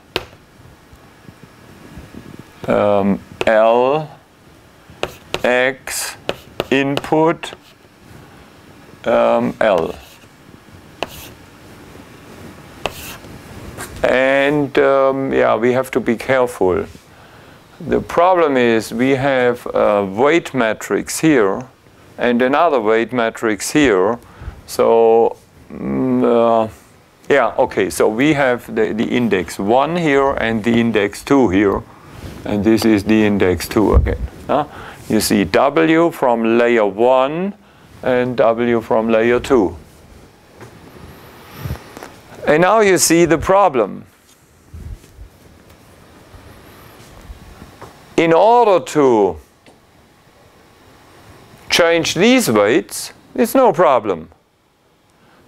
um, L X input um, L and um, yeah we have to be careful the problem is we have a weight matrix here and another weight matrix here. So, mm, uh, yeah, okay, so we have the, the index 1 here and the index 2 here. And this is the index 2 again. Huh? You see W from layer 1 and W from layer 2. And now you see the problem. in order to change these weights, it's no problem.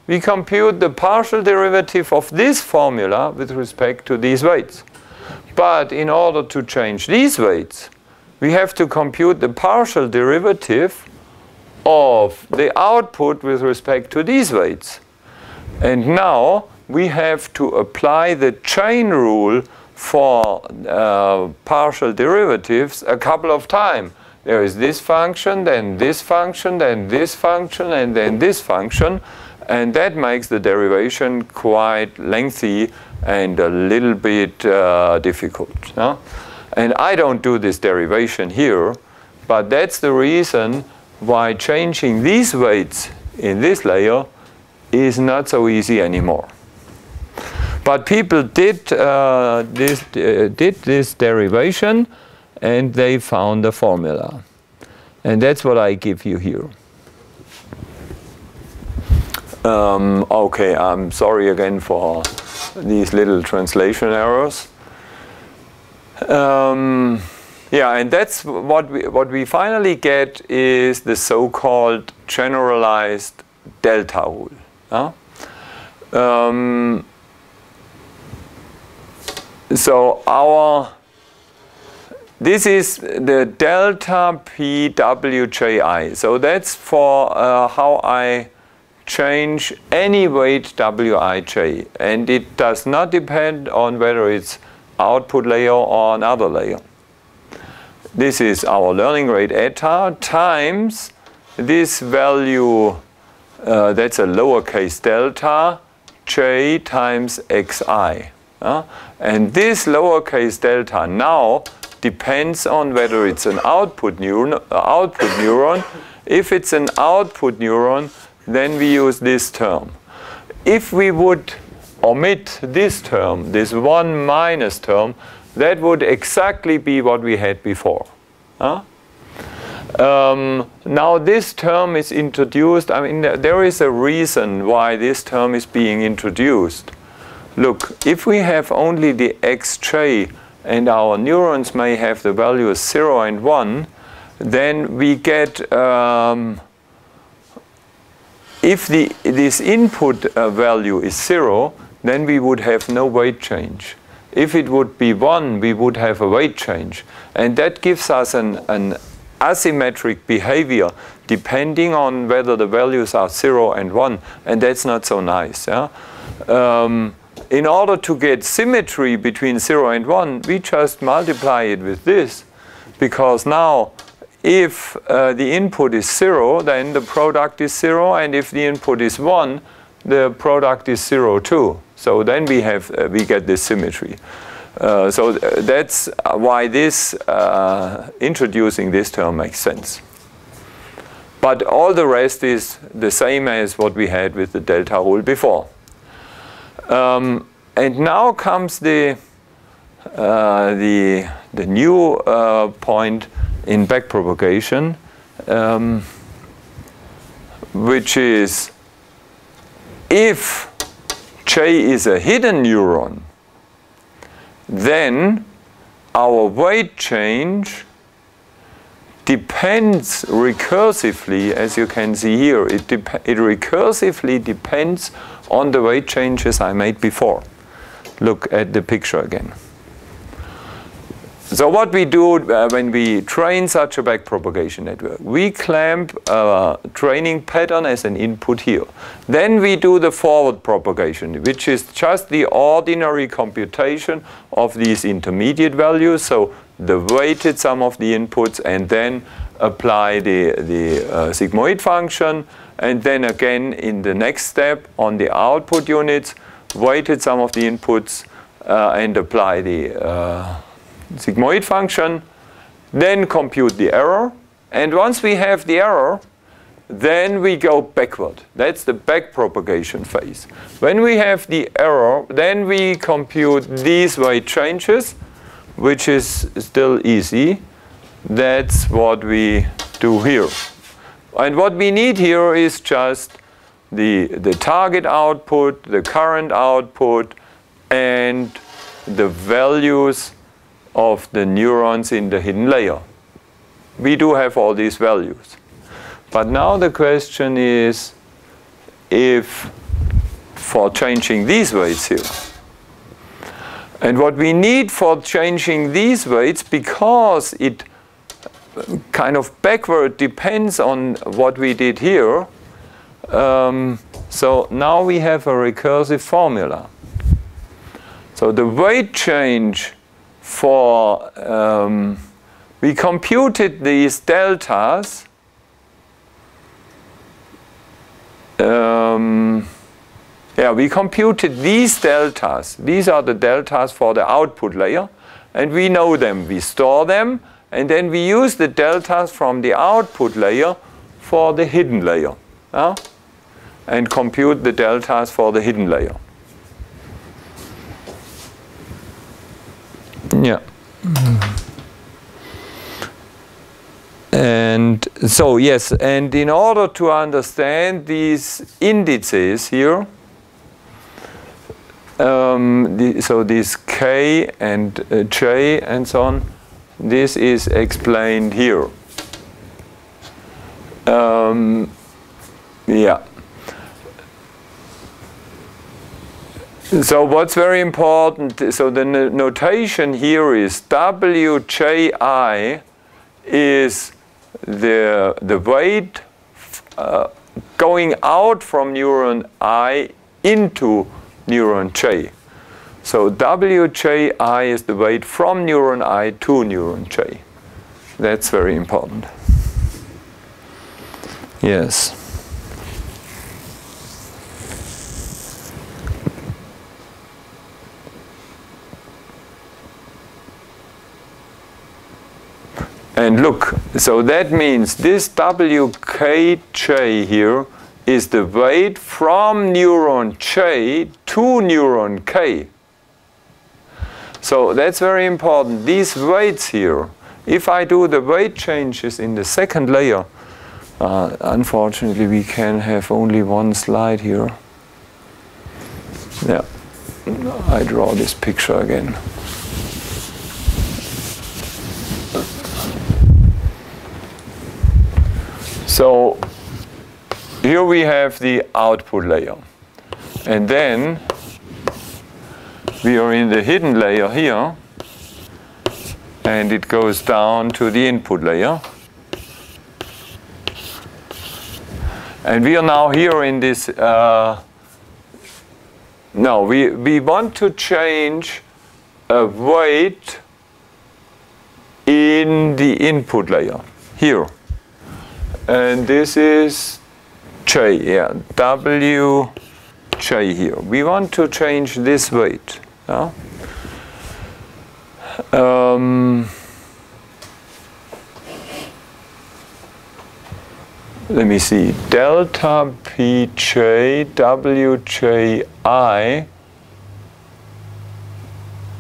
We compute the partial derivative of this formula with respect to these weights. But in order to change these weights, we have to compute the partial derivative of the output with respect to these weights. And now we have to apply the chain rule for uh, partial derivatives a couple of times. There is this function, then this function, then this function, and then this function. And that makes the derivation quite lengthy and a little bit uh, difficult. And I don't do this derivation here, but that's the reason why changing these weights in this layer is not so easy anymore. But people did uh, this uh, did this derivation, and they found a formula, and that's what I give you here. Um, okay, I'm sorry again for these little translation errors. Um, Yeah, and that's what we, what we finally get is the so-called generalized delta rule. Um, so our this is the delta PWJI. So that's for uh, how I change any weight Wij. And it does not depend on whether it's output layer or another layer. This is our learning rate eta times this value, uh, that's a lowercase delta, j times xi. Uh, and this lowercase delta now depends on whether it's an output neuron. Uh, output neuron. If it's an output neuron, then we use this term. If we would omit this term, this 1 minus term, that would exactly be what we had before. Huh? Um, now this term is introduced, I mean there is a reason why this term is being introduced. Look, if we have only the xj and our neurons may have the values 0 and 1, then we get, um, if the, this input uh, value is 0, then we would have no weight change. If it would be 1, we would have a weight change. And that gives us an, an asymmetric behavior depending on whether the values are 0 and 1. And that's not so nice. Yeah? Um, in order to get symmetry between 0 and 1, we just multiply it with this. Because now, if uh, the input is 0, then the product is 0. And if the input is 1, the product is 0 too. So then we have uh, we get this symmetry. Uh, so th uh, that's why this uh, introducing this term makes sense. But all the rest is the same as what we had with the delta rule before. Um, and now comes the uh, the the new uh, point in backpropagation, um, which is if J is a hidden neuron, then our weight change depends recursively, as you can see here, it, it recursively depends on the weight changes I made before. Look at the picture again. So what we do uh, when we train such a backpropagation network, we clamp a training pattern as an input here. Then we do the forward propagation, which is just the ordinary computation of these intermediate values, so the weighted sum of the inputs, and then apply the, the uh, sigmoid function, and then again in the next step on the output units, weighted sum of the inputs, uh, and apply the uh, sigmoid function, then compute the error. And once we have the error, then we go backward. That's the backpropagation phase. When we have the error, then we compute these weight changes, which is still easy. That's what we do here. And what we need here is just the, the target output, the current output, and the values of the neurons in the hidden layer. We do have all these values. But now the question is if for changing these weights here. And what we need for changing these weights, because it kind of backward depends on what we did here, um, so now we have a recursive formula. So the weight change for, um, we computed these deltas um, yeah, we computed these deltas. These are the deltas for the output layer. And we know them. We store them. And then we use the deltas from the output layer for the hidden layer. Uh, and compute the deltas for the hidden layer. Yeah. And so, yes, and in order to understand these indices here, um, the, so these k and uh, j and so on, this is explained here. Um, yeah. So what's very important, so the notation here is Wji is the, the weight uh, going out from neuron I into neuron J. So Wji is the weight from neuron I to neuron J. That's very important. Yes. And look, so that means this WKJ here is the weight from neuron J to neuron K. So that's very important. These weights here, if I do the weight changes in the second layer, uh, unfortunately we can have only one slide here. Yeah, I draw this picture again. So here we have the output layer. And then we are in the hidden layer here. And it goes down to the input layer. And we are now here in this, uh, no, we, we want to change a weight in the input layer, here and this is J, yeah, W J here. We want to change this weight. Yeah? Um, let me see, delta Pj Wji,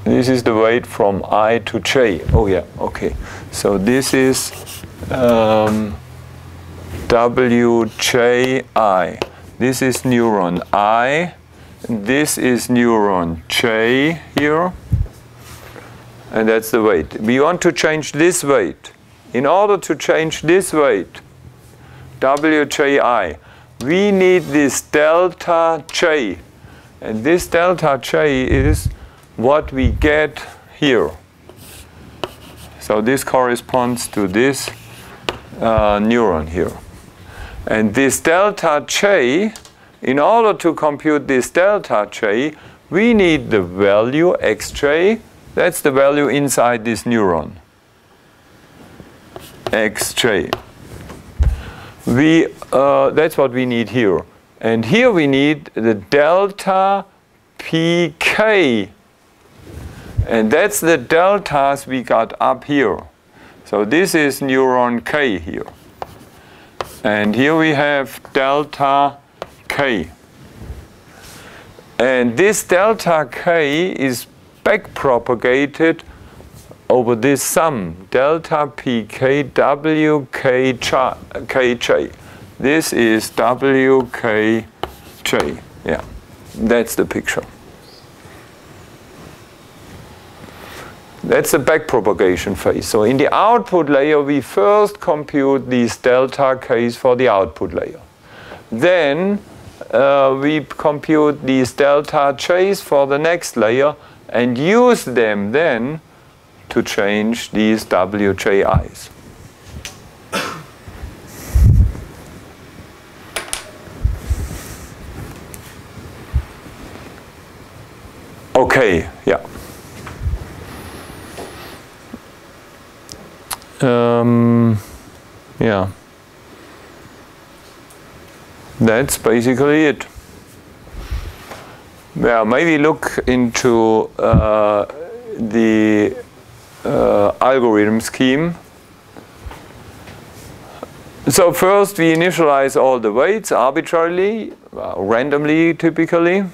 this is the weight from I to J. Oh yeah, okay. So this is um, Wji. This is neuron I, this is neuron J here, and that's the weight. We want to change this weight. In order to change this weight, Wji, we need this delta J. And this delta J is what we get here. So this corresponds to this uh, neuron here. And this delta J, in order to compute this delta J, we need the value xj, that's the value inside this neuron, xj. We, uh, that's what we need here. And here we need the delta pk. And that's the deltas we got up here. So this is neuron k here. And here we have delta k. And this delta k is backpropagated over this sum, delta pk wkj. This is wkj. Yeah, that's the picture. That's the backpropagation phase. So in the output layer, we first compute these delta k's for the output layer. Then uh, we compute these delta j's for the next layer and use them then to change these wji's. Okay, yeah. Um, yeah. That's basically it. Yeah maybe look into uh, the uh, algorithm scheme. So first we initialize all the weights arbitrarily, randomly typically.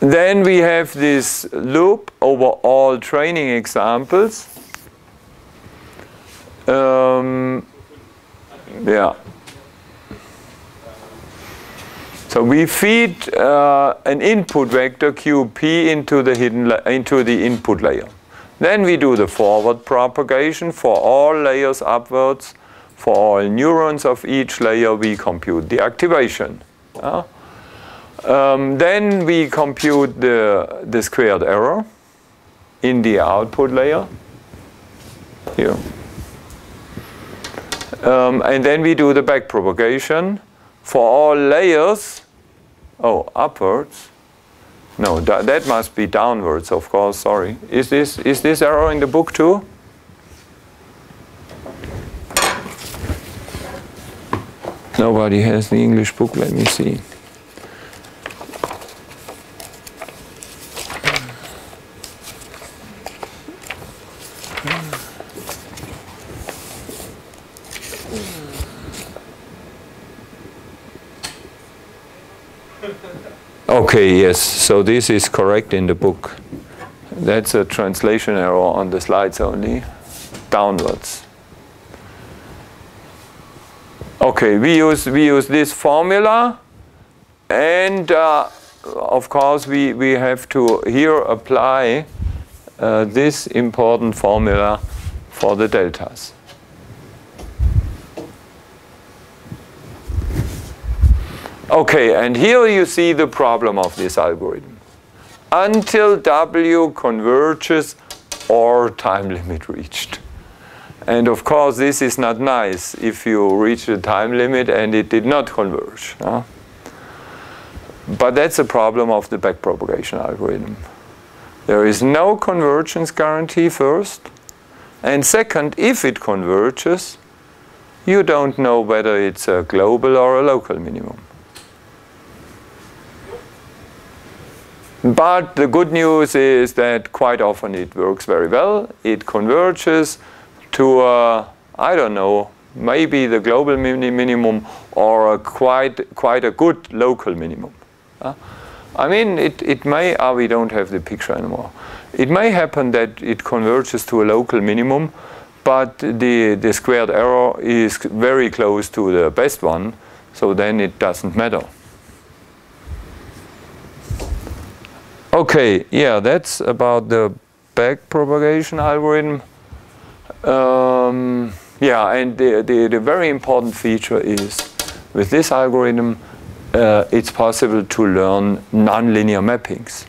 Then we have this loop over all training examples. Um, yeah. So we feed uh, an input vector qp into the hidden into the input layer. Then we do the forward propagation for all layers upwards. For all neurons of each layer, we compute the activation. Um, then we compute the, the squared error in the output layer here. Um, and then we do the backpropagation for all layers, oh, upwards. No, that, that must be downwards, of course, sorry. Is this, is this error in the book too? Nobody has the English book, let me see. Okay, yes, so this is correct in the book. That's a translation error on the slides only, downwards. Okay, we use, we use this formula and uh, of course we, we have to here apply uh, this important formula for the deltas. Okay, and here you see the problem of this algorithm. Until W converges or time limit reached. And of course, this is not nice if you reach the time limit and it did not converge. But that's a problem of the backpropagation algorithm. There is no convergence guarantee first. And second, if it converges, you don't know whether it's a global or a local minimum. But the good news is that quite often it works very well. It converges to, uh, I don't know, maybe the global mini minimum or a quite, quite a good local minimum. Uh, I mean, it, it may, ah, we don't have the picture anymore. It may happen that it converges to a local minimum, but the, the squared error is very close to the best one, so then it doesn't matter. Okay, yeah, that's about the backpropagation algorithm. Um, yeah, and the, the, the, very important feature is with this algorithm, uh, it's possible to learn nonlinear mappings.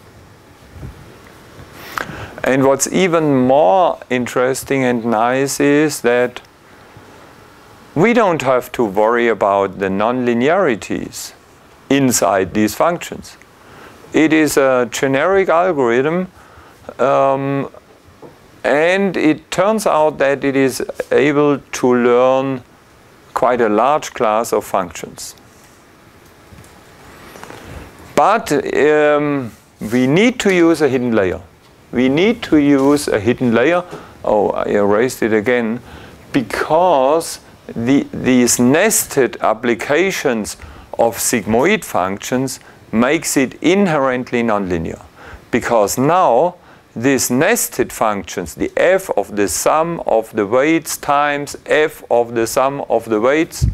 And what's even more interesting and nice is that we don't have to worry about the nonlinearities inside these functions. It is a generic algorithm um, and it turns out that it is able to learn quite a large class of functions. But um, we need to use a hidden layer. We need to use a hidden layer. Oh, I erased it again. Because the, these nested applications of sigmoid functions makes it inherently nonlinear. Because now these nested functions, the f of the sum of the weights times f of the sum of the weights,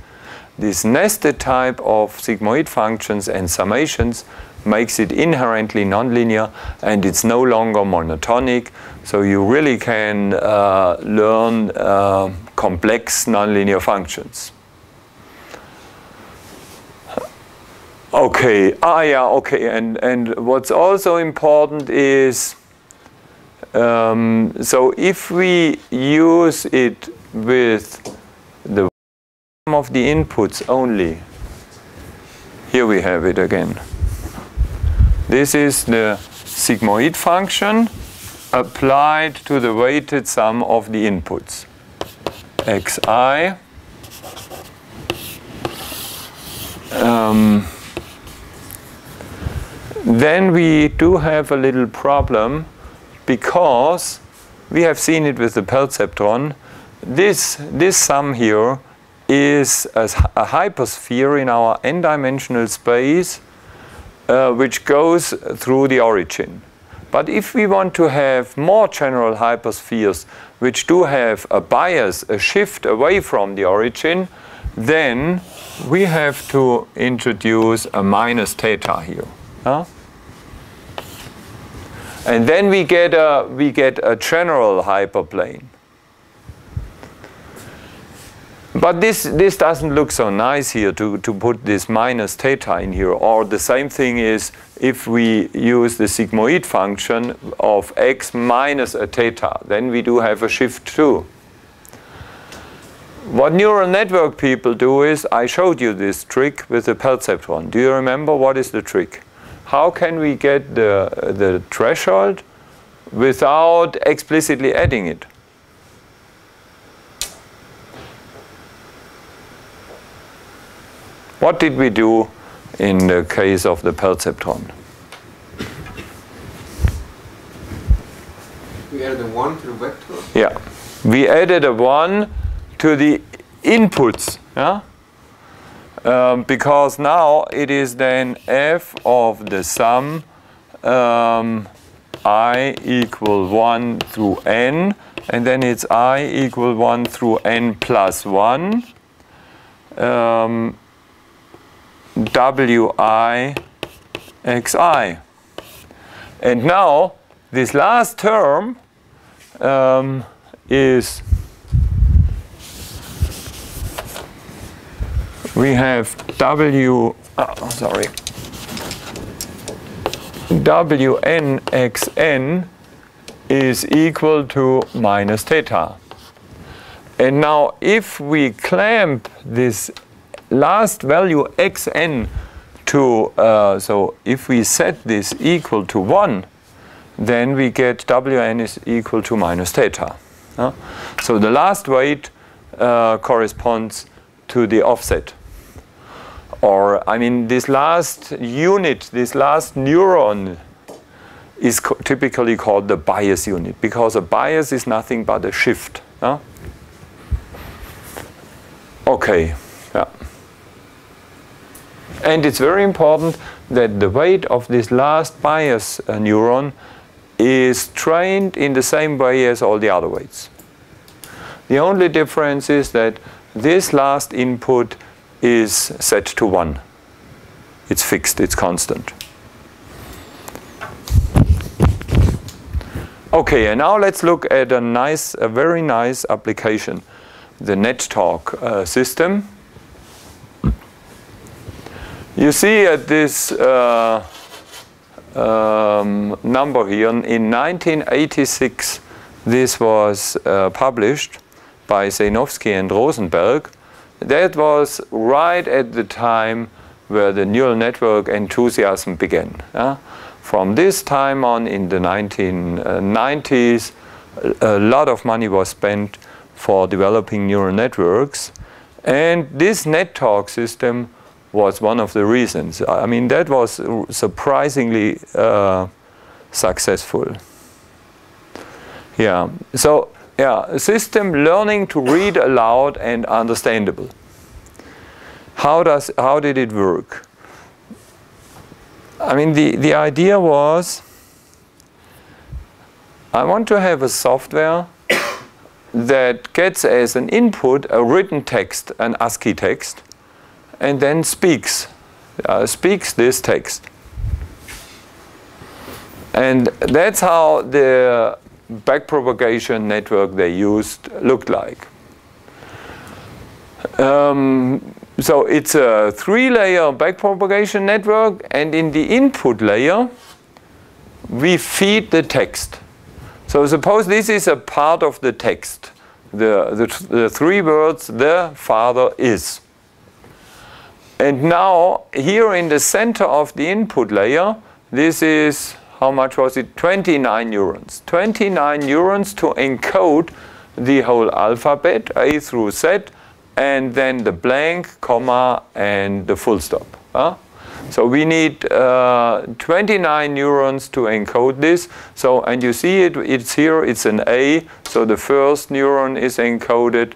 this nested type of sigmoid functions and summations makes it inherently nonlinear and it's no longer monotonic. So you really can uh, learn uh, complex nonlinear functions. Okay, ah yeah, okay, and, and what's also important is, um, so if we use it with the sum of the inputs only, here we have it again. This is the sigmoid function applied to the weighted sum of the inputs. xi um, then we do have a little problem because we have seen it with the perceptron. This, this sum here is a, a hypersphere in our n-dimensional space uh, which goes through the origin. But if we want to have more general hyperspheres which do have a bias, a shift away from the origin, then we have to introduce a minus theta here. Huh? And then we get a, we get a general hyperplane. But this, this doesn't look so nice here to, to put this minus theta in here. Or the same thing is if we use the sigmoid function of x minus a theta, then we do have a shift too. What neural network people do is, I showed you this trick with the perceptron. Do you remember what is the trick? How can we get the, the threshold without explicitly adding it? What did we do in the case of the perceptron? We added a 1 to the vector? Yeah. We added a 1 to the inputs. Yeah? Um, because now it is then f of the sum um, i equal 1 through n, and then it's i equal 1 through n plus 1. Um, wi xi. And now this last term um, is we have w oh, sorry wnxn is equal to minus theta. And now if we clamp this last value xn to, uh, so if we set this equal to 1, then we get wn is equal to minus theta. Uh, so the last weight uh, corresponds to the offset. Or, I mean, this last unit, this last neuron is co typically called the bias unit because a bias is nothing but a shift. Uh? Okay, yeah. And it's very important that the weight of this last bias uh, neuron is trained in the same way as all the other weights. The only difference is that this last input is set to 1. It's fixed, it's constant. Okay, and now let's look at a nice, a very nice application, the NetTalk uh, system. You see at this uh, um, number here, in 1986, this was uh, published by Sejnowski and Rosenberg. That was right at the time where the neural network enthusiasm began. Uh, from this time on in the 1990s, a lot of money was spent for developing neural networks. And this NetTalk system was one of the reasons. I mean, that was surprisingly uh, successful. Yeah, so yeah, a system learning to read aloud and understandable. How, does, how did it work? I mean, the, the idea was I want to have a software that gets as an input a written text, an ASCII text, and then speaks, uh, speaks this text. And that's how the backpropagation network they used looked like. Um, so it's a three-layer backpropagation network, and in the input layer, we feed the text. So suppose this is a part of the text, the, the, the three words, the father is. And now, here in the center of the input layer, this is, how much was it? 29 neurons. 29 neurons to encode the whole alphabet, A through Z, and then the blank, comma, and the full stop. Huh? So we need uh, 29 neurons to encode this. So, and you see it, it's here, it's an A. So the first neuron is encoded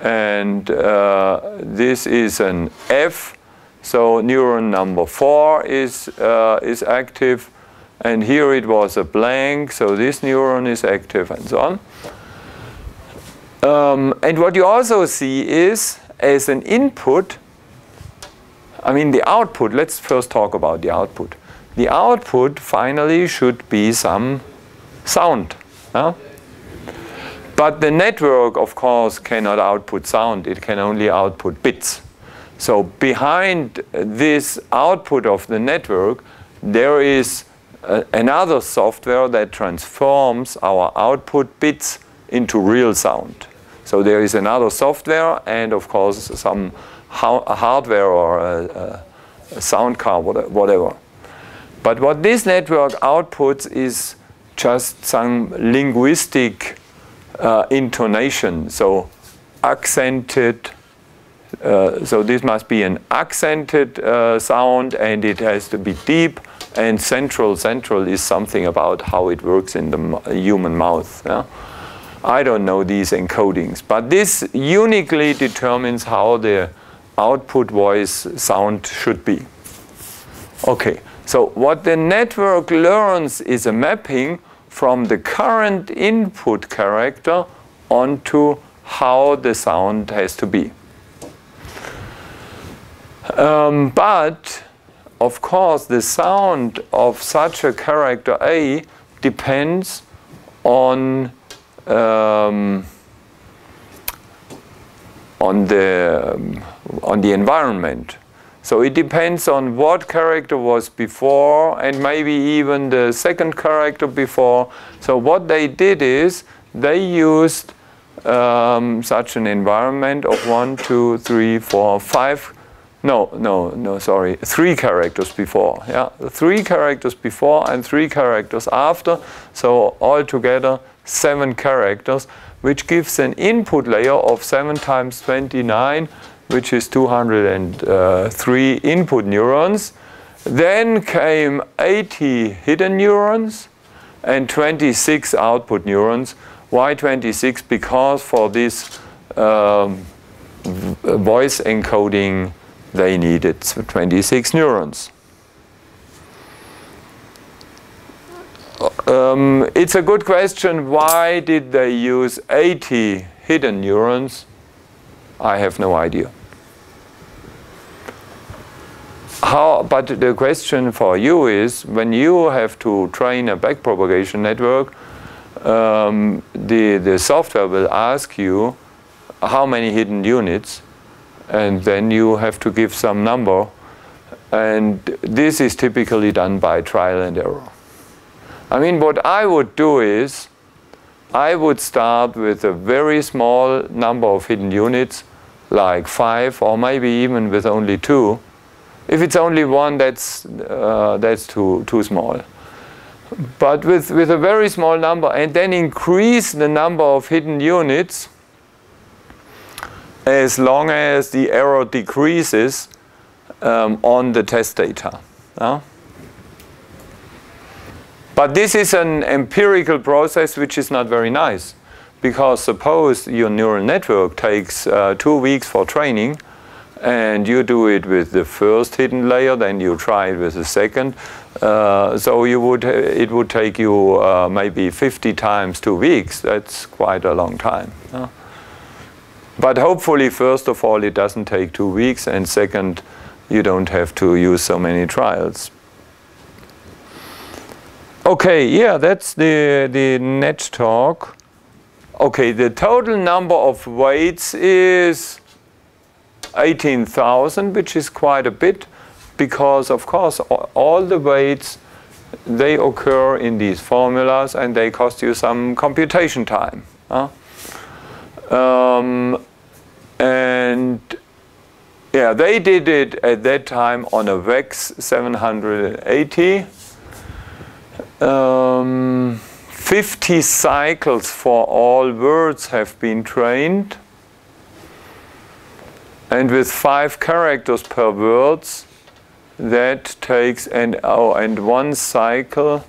and uh, this is an F. So neuron number four is, uh, is active, and here it was a blank, so this neuron is active, and so on. Um, and what you also see is, as an input, I mean the output, let's first talk about the output. the output finally should be some sound. Huh? But the network, of course, cannot output sound. It can only output bits. So behind this output of the network, there is uh, another software that transforms our output bits into real sound. So there is another software and, of course, some hardware or a, a sound card, whatever. But what this network outputs is just some linguistic uh, intonation. So accented, uh, so this must be an accented uh, sound and it has to be deep and central. Central is something about how it works in the human mouth. Yeah? I don't know these encodings, but this uniquely determines how the output voice sound should be. Okay, so what the network learns is a mapping from the current input character onto how the sound has to be. Um, but, of course, the sound of such a character A depends on um, on the um, on the environment. So it depends on what character was before and maybe even the second character before. So what they did is they used um, such an environment of one, two, three, four, five, no, no, no, sorry, three characters before. Yeah, three characters before and three characters after. So altogether seven characters, which gives an input layer of 7 times 29 which is 203 input neurons. Then came 80 hidden neurons and 26 output neurons. Why 26? Because for this um, voice encoding, they needed 26 neurons. Um, it's a good question, why did they use 80 hidden neurons? I have no idea. How, but the question for you is, when you have to train a backpropagation network, um, the, the software will ask you how many hidden units, and then you have to give some number. And this is typically done by trial and error. I mean, what I would do is, I would start with a very small number of hidden units, like five, or maybe even with only two, if it's only one, that's, uh, that's too, too small. But with, with a very small number, and then increase the number of hidden units as long as the error decreases um, on the test data. Uh? But this is an empirical process which is not very nice. Because suppose your neural network takes uh, two weeks for training, and you do it with the first hidden layer, then you try it with the second. Uh, so you would, it would take you uh, maybe 50 times two weeks. That's quite a long time. But hopefully, first of all, it doesn't take two weeks, and second, you don't have to use so many trials. Okay, yeah, that's the, the NetTalk. Okay, the total number of weights is 18,000, which is quite a bit because, of course, all the weights, they occur in these formulas and they cost you some computation time. Huh? Um, and yeah, they did it at that time on a VAX 780. Um, 50 cycles for all words have been trained. And with five characters per words, that takes, and, oh, and one cycle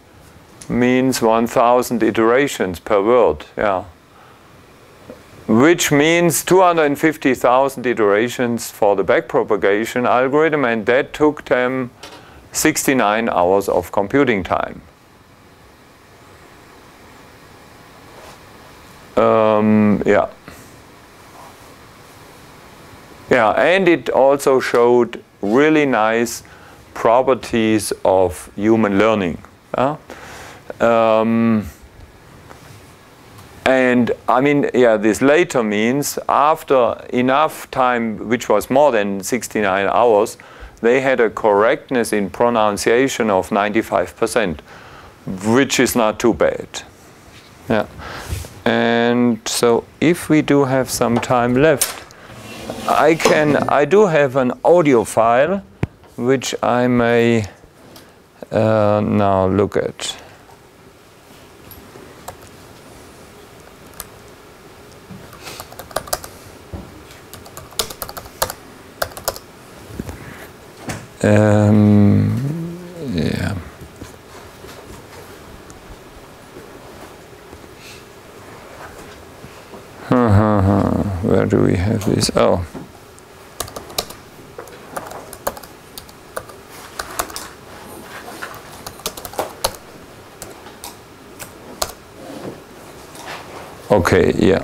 means 1,000 iterations per word, yeah. Which means 250,000 iterations for the backpropagation algorithm, and that took them 69 hours of computing time. Um, yeah. Yeah, and it also showed really nice properties of human learning. Uh, um, and I mean, yeah, this later means after enough time, which was more than 69 hours, they had a correctness in pronunciation of 95%, which is not too bad. Yeah. And so if we do have some time left, I can, I do have an audio file which I may uh, now look at. Um, yeah. Where do we have this? Oh. Okay, yeah.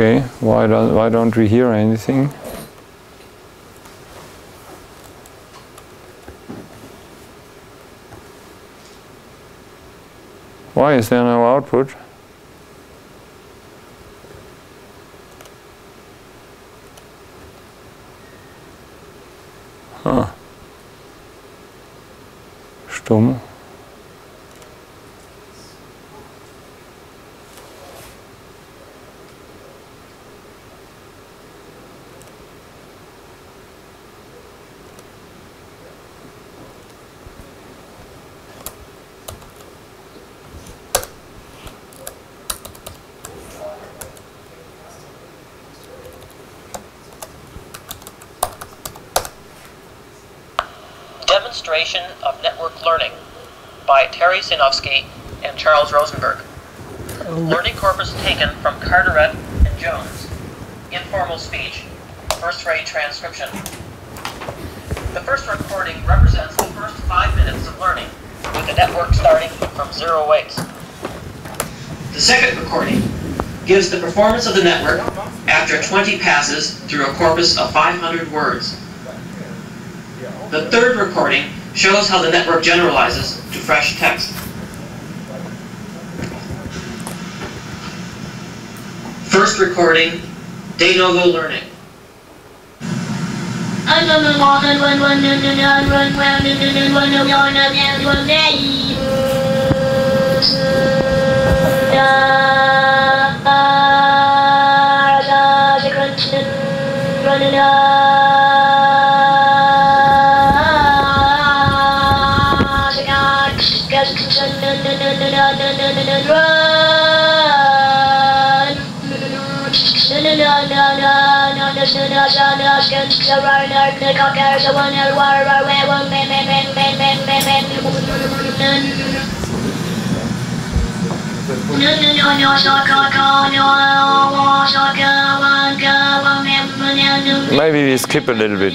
Okay, why don't, why don't we hear anything? Why is there no output? Huh. Stumm. Demonstration of Network Learning by And Charles Rosenberg. Learning corpus taken from Carterette and Jones. Informal speech. First rate transcription. The first recording represents the first five minutes of learning, with the network starting from zero weights. The second recording gives the performance of the network after 20 passes through a corpus of 500 words. The third recording shows how the network generalizes to fresh text. First recording, de novo learning. Maybe we skip a little bit.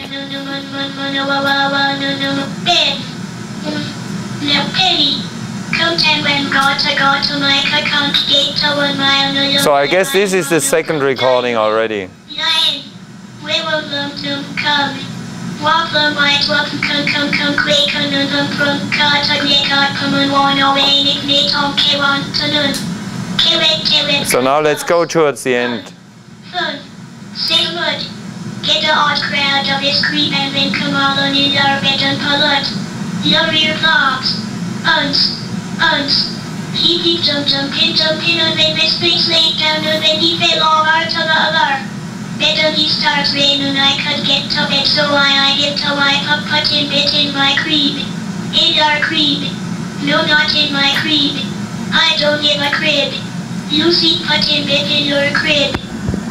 So I guess this is the second recording already. So now let's go towards the end. Get the odd crowd of his creep and then come all on in our bedroom palette. Love your vlogs. Uns. Uns. He keep jump jumping jumping and then space laid down and then he fell all out to the other. Better he starts rain and I could get to bed so I I get to wipe up put in bit in my crib. In our crib. No not in my crib. I don't have a crib. Lucy put in bit in your crib.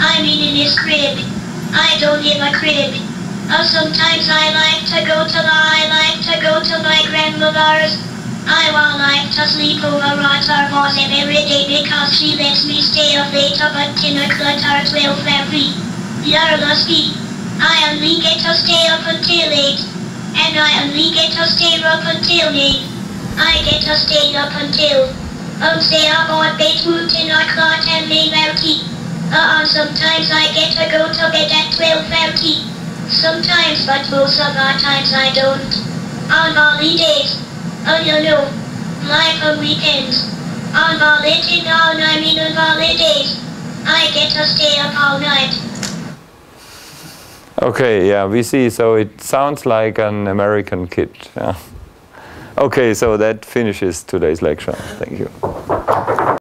I mean in his crib. I don't have a crib. Uh, sometimes I like to go to the I like to go to my grandmother's. I will like to sleep over at our bosom every day because she lets me stay up late up at 10 o'clock or 12 every. Lucky. I only get to stay up until 8. And I only get to stay up until 8. I get to stay up until um stay up on bed till 10 o'clock and leave early. Uh, sometimes I get to go to bed at 12.30. Sometimes, but most of the times I don't. On holidays, oh you know, like on weekends. On holidays, on I mean on holidays, I get to stay up all night. Okay, yeah, we see. So it sounds like an American kid. Yeah. Okay, so that finishes today's lecture. Thank you.